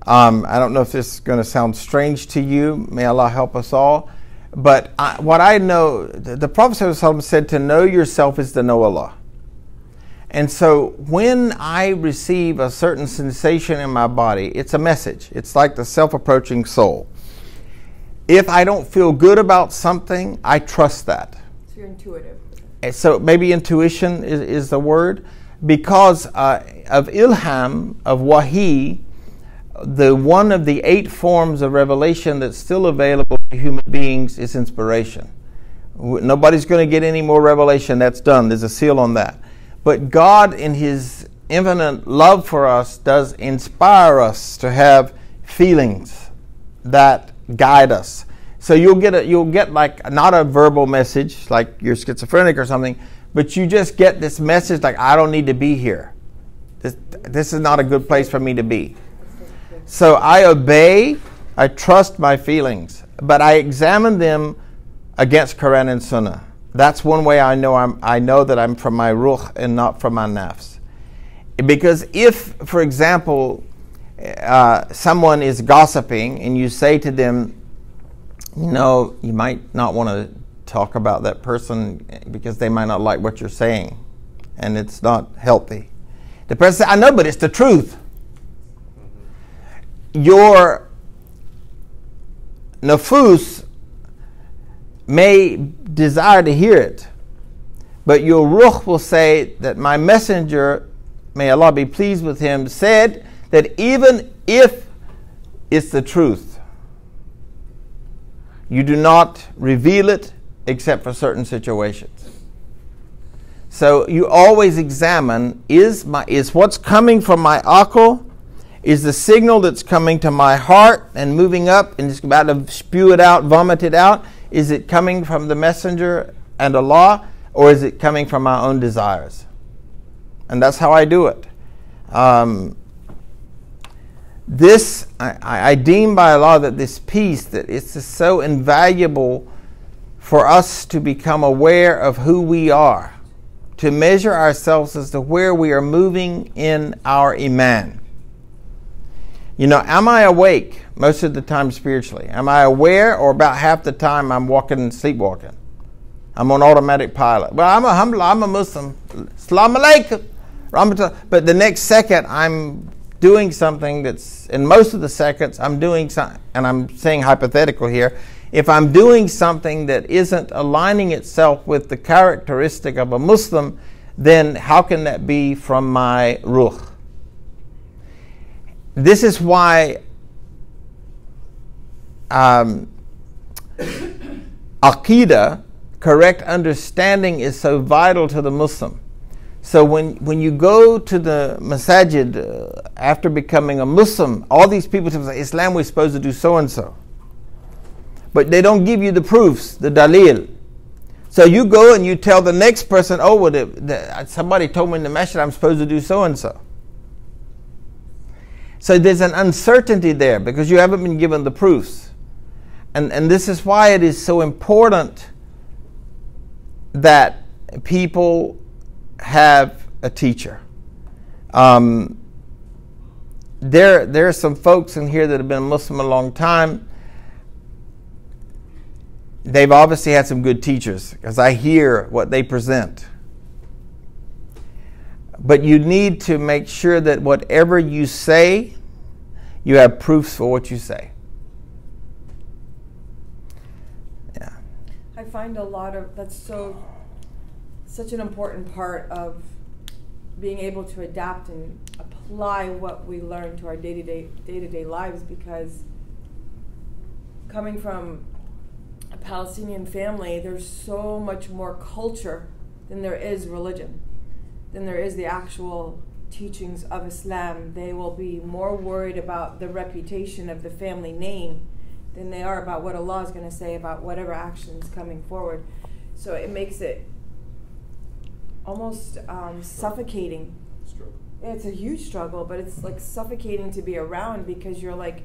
Um, I don't know if this is going to sound strange to you. May Allah help us all. But I, what I know, the, the Prophet ﷺ said to know yourself is to know Allah. And so when I receive a certain sensation in my body, it's a message. It's like the self approaching soul. If I don't feel good about something, I trust that. So you're intuitive. And so maybe intuition is, is the word because uh, of ilham of wahi the one of the eight forms of revelation that's still available human beings is inspiration nobody's going to get any more revelation that's done there's a seal on that but god in his infinite love for us does inspire us to have feelings that guide us. So you'll get a you'll get like not a verbal message like you're schizophrenic or something, but you just get this message like I don't need to be here. This this is not a good place for me to be. So I obey, I trust my feelings, but I examine them against Quran and Sunnah. That's one way I know I'm I know that I'm from my ruh and not from my nafs. Because if, for example, uh, someone is gossiping and you say to them, you know, you might not want to talk about that person because they might not like what you're saying and it's not healthy. The person says, I know, but it's the truth. Your nafus may desire to hear it, but your ruh will say that my messenger, may Allah be pleased with him, said that even if it's the truth, you do not reveal it except for certain situations. So you always examine is my is what's coming from my akal, is the signal that's coming to my heart and moving up and it's about to spew it out, vomit it out, is it coming from the messenger and Allah, or is it coming from my own desires? And that's how I do it. Um, this I, I deem by Allah that this peace that it's so invaluable for us to become aware of who we are, to measure ourselves as to where we are moving in our iman. You know, am I awake most of the time spiritually? Am I aware, or about half the time I'm walking and sleepwalking? I'm on automatic pilot. Well, I'm a alhamdulillah, I'm a Muslim. Salam alaikum. But the next second, I'm doing something that's, in most of the seconds, I'm doing something, and I'm saying hypothetical here. If I'm doing something that isn't aligning itself with the characteristic of a Muslim, then how can that be from my ruh? This is why um, Aqidah, correct understanding, is so vital to the Muslim. So when, when you go to the masajid uh, after becoming a Muslim, all these people say, Islam, we're supposed to do so and so. But they don't give you the proofs, the dalil. So you go and you tell the next person, oh, well, the, the, somebody told me in the masjid I'm supposed to do so and so. So there's an uncertainty there because you haven't been given the proofs. And, and this is why it is so important that people have a teacher. Um, there, there are some folks in here that have been Muslim a long time. They've obviously had some good teachers because I hear what they present. But you need to make sure that whatever you say, you have proofs for what you say. Yeah. I find a lot of that's so such an important part of being able to adapt and apply what we learn to our day-to-day day-to-day lives because coming from a Palestinian family there's so much more culture than there is religion than there is the actual teachings of Islam they will be more worried about the reputation of the family name than they are about what Allah is going to say about whatever actions coming forward so it makes it almost um, suffocating. Struggle. It's a huge struggle, but it's like suffocating to be around because you're like,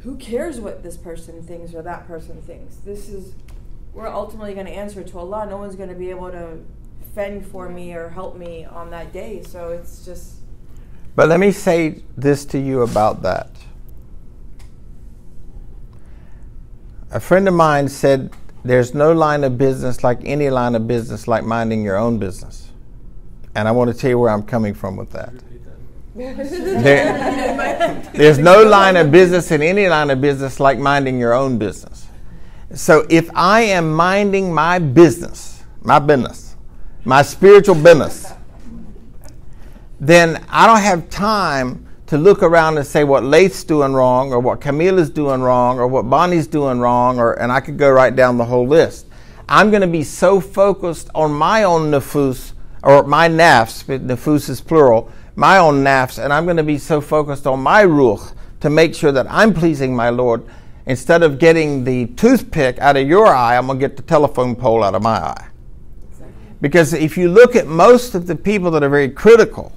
who cares what this person thinks or that person thinks? This is, we're ultimately going to answer to Allah. No one's going to be able to fend for me or help me on that day. So it's just. But let me say this to you about that. A friend of mine said there's no line of business like any line of business like minding your own business. And I want to tell you where I'm coming from with that. There, there's no line of business in any line of business like minding your own business. So if I am minding my business, my business, my spiritual business, then I don't have time to look around and say what Lath's doing wrong, or what Camila's doing wrong, or what Bonnie's doing wrong, or and I could go right down the whole list. I'm going to be so focused on my own nafus, or my nafs, nafus is plural, my own nafs, and I'm going to be so focused on my ruh to make sure that I'm pleasing my Lord. Instead of getting the toothpick out of your eye, I'm going to get the telephone pole out of my eye. Because if you look at most of the people that are very critical,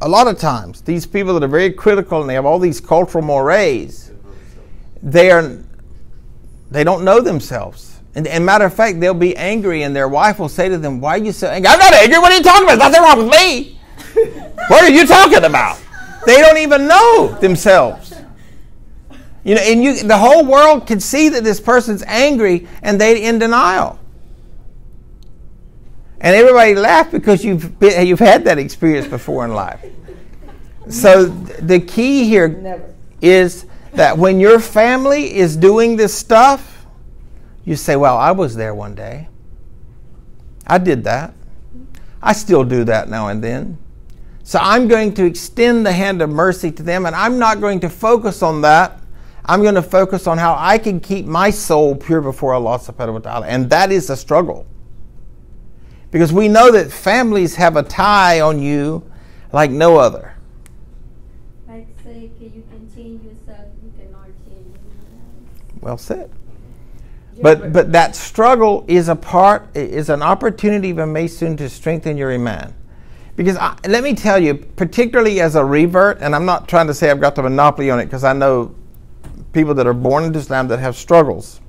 a lot of times, these people that are very critical and they have all these cultural mores, they are they don't know themselves. And, and matter of fact, they'll be angry, and their wife will say to them, "Why are you so angry? I'm not angry. What are you talking about? There's nothing wrong with me. [laughs] what are you talking about? They don't even know themselves." You know, and you, the whole world can see that this person's angry, and they in denial. And everybody laughed because you've been, you've had that experience before in life. So the key here Never. is that when your family is doing this stuff, you say, "Well, I was there one day. I did that. I still do that now and then." So I'm going to extend the hand of mercy to them and I'm not going to focus on that. I'm going to focus on how I can keep my soul pure before Allah subhanahu wa ta'ala. And that is a struggle. Because we know that families have a tie on you like no other. Like say, you can change yourself, you cannot change anyone else. Well said. But but that struggle is a part is an opportunity for Mason to strengthen your iman. Because I, let me tell you, particularly as a revert, and I'm not trying to say I've got the monopoly on it because I know people that are born into Islam that have struggles.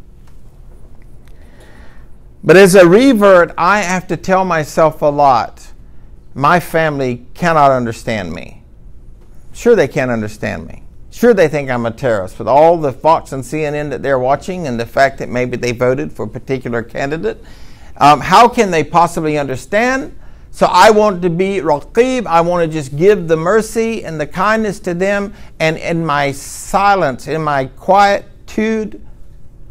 But as a revert, I have to tell myself a lot. My family cannot understand me. Sure, they can't understand me. Sure, they think I'm a terrorist with all the Fox and CNN that they're watching and the fact that maybe they voted for a particular candidate. Um, how can they possibly understand? So I want to be raqib. I want to just give the mercy and the kindness to them. And in my silence, in my quietude,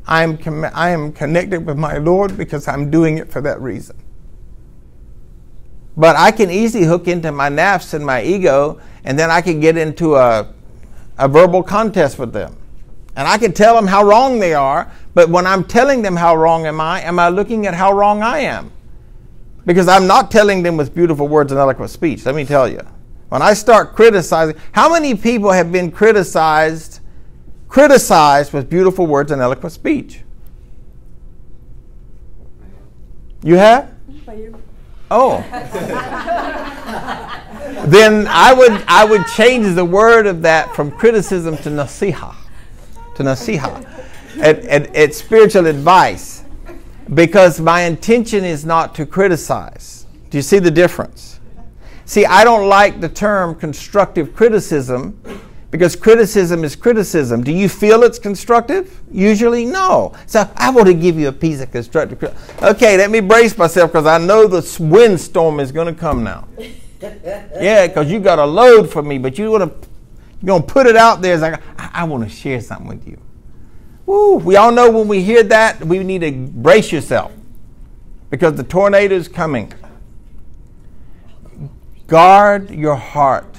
I am, com- I am connected with my Lord because I'm doing it for that reason. But I can easily hook into my nafs and my ego, and then I can get into a, a verbal contest with them. And I can tell them how wrong they are, but when I'm telling them how wrong am I, am I looking at how wrong I am? Because I'm not telling them with beautiful words and eloquent speech. Let me tell you. When I start criticizing, how many people have been criticized criticized with beautiful words and eloquent speech? You have? Oh. [laughs] then I would I would change the word of that from criticism to nasiha. To nasiha. At, at, at spiritual advice. Because my intention is not to criticize. Do you see the difference? See, I don't like the term constructive criticism because criticism is criticism. Do you feel it's constructive? Usually, no. So I want to give you a piece of constructive criticism. Okay, let me brace myself because I know the windstorm is going to come now. [laughs] yeah, because you got a load for me, but you want to you're going to put it out there as like, I, I want to share something with you. Woo, we all know when we hear that, we need to brace yourself because the tornado is coming. Guard your heart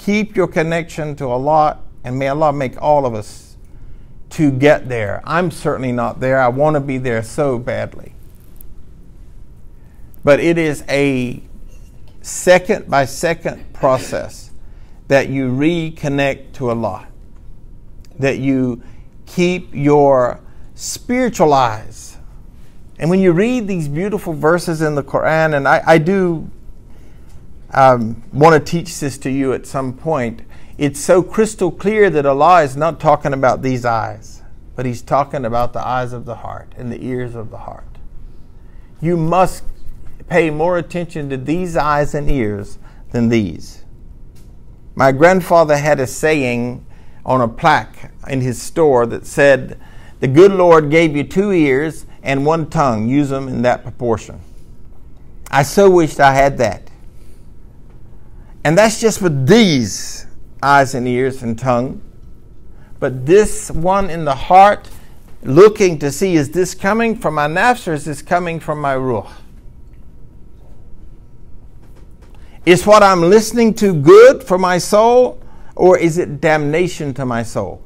keep your connection to Allah, and may Allah make all of us to get there. I'm certainly not there. I want to be there so badly. But it is a second by second process that you reconnect to Allah, that you keep your spiritual eyes. And when you read these beautiful verses in the Quran, and I, I do um, want to teach this to you at some point. It's so crystal clear that Allah is not talking about these eyes, but He's talking about the eyes of the heart and the ears of the heart. You must pay more attention to these eyes and ears than these. My grandfather had a saying on a plaque in his store that said, The good Lord gave you two ears and one tongue. Use them in that proportion. I so wished I had that. And that's just with these eyes and ears and tongue. But this one in the heart, looking to see is this coming from my nafs or is this coming from my ruh? Is what I'm listening to good for my soul or is it damnation to my soul?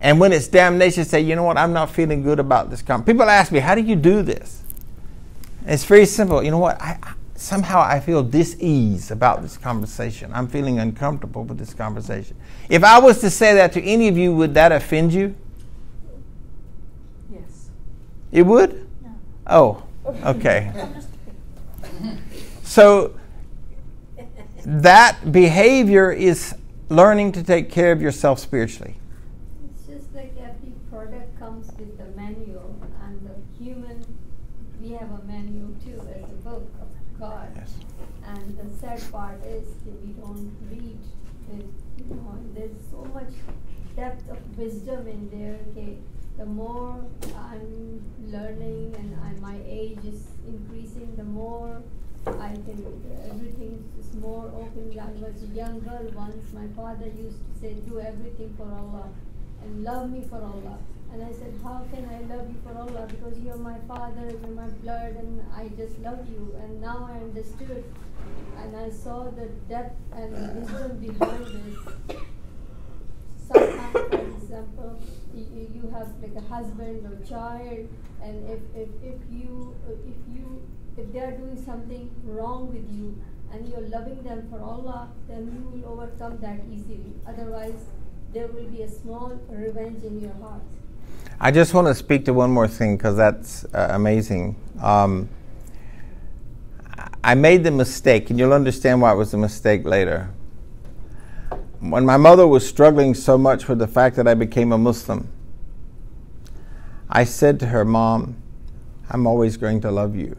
And when it's damnation, say, you know what, I'm not feeling good about this. People ask me, how do you do this? It's very simple. You know what, I, somehow I feel dis-ease about this conversation. I'm feeling uncomfortable with this conversation. If I was to say that to any of you, would that offend you? Yes. It would? No. Oh, okay. [laughs] so that behavior is learning to take care of yourself spiritually. It's just like every product comes with a manual, and the human, we have a manual too as a book of God. Yes. And the sad part is we don't read you know, there's so much depth of wisdom in there. Okay, the more I'm learning and I, my age is increasing, the more I can, everything is more open. I was a young girl once, my father used to say, do everything for Allah and love me for Allah. And I said, How can I love you for Allah? Because you're my father, you're my blood, and I just love you. And now I understood, and I saw the depth and wisdom behind this. Sometimes, for example, you, you have like a husband or child, and if, if, if you if you if they are doing something wrong with you, and you're loving them for Allah, then you will overcome that easily. Otherwise, there will be a small revenge in your heart. I just want to speak to one more thing because that's uh, amazing. Um, I made the mistake, and you'll understand why it was a mistake later. When my mother was struggling so much with the fact that I became a Muslim, I said to her, Mom, I'm always going to love you.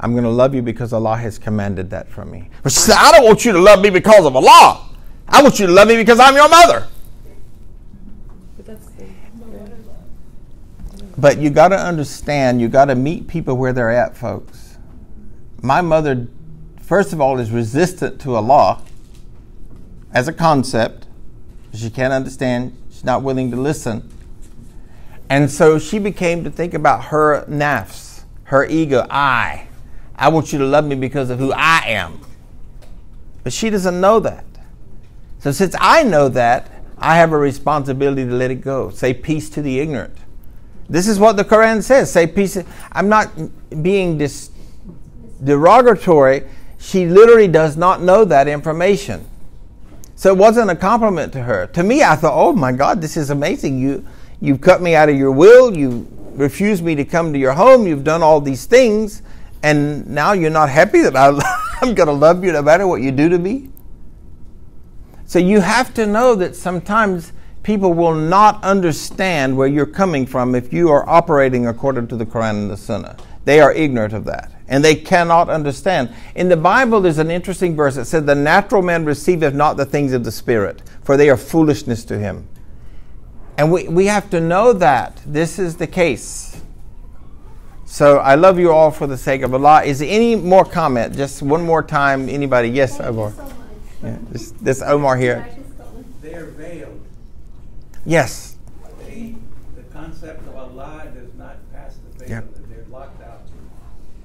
I'm going to love you because Allah has commanded that from me. She said, I don't want you to love me because of Allah. I want you to love me because I'm your mother. But that's the. But you got to understand, you got to meet people where they're at, folks. My mother, first of all, is resistant to Allah as a concept. She can't understand, she's not willing to listen. And so she became to think about her nafs, her ego, I. I want you to love me because of who I am. But she doesn't know that. So since I know that, I have a responsibility to let it go. Say peace to the ignorant. This is what the Quran says. Say peace. I'm not being dis- derogatory. She literally does not know that information. So it wasn't a compliment to her. To me, I thought, oh my God, this is amazing. You, you've cut me out of your will. You refused me to come to your home. You've done all these things. And now you're not happy that I, [laughs] I'm going to love you no matter what you do to me? So you have to know that sometimes people will not understand where you're coming from if you are operating according to the Quran and the Sunnah. They are ignorant of that and they cannot understand. In the Bible, there's an interesting verse that said, The natural man receiveth not the things of the Spirit, for they are foolishness to him. And we, we have to know that this is the case. So I love you all for the sake of Allah. Is there any more comment? Just one more time. Anybody? Yes, Thank Omar. you so much. Yeah, this, this Omar here. That is common. They are veiled. Yes. They, the concept of Allah does not pass the veil. Yeah. They're locked out.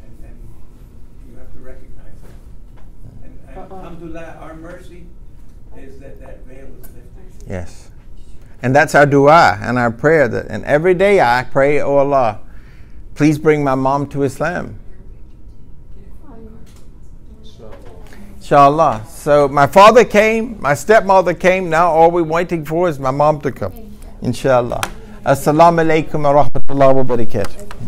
And, and you have to recognize that. And, and alhamdulillah, our mercy is that that veil is lifted. Yes. And that's our dua and our prayer. That, and every day I pray, Oh Allah, please bring my mom to Islam. Inshallah. So my father came, my stepmother came. Now all we're waiting for is my mom to come. Inshallah. Assalamu alaikum wa rahmatullahi wa barakatuh.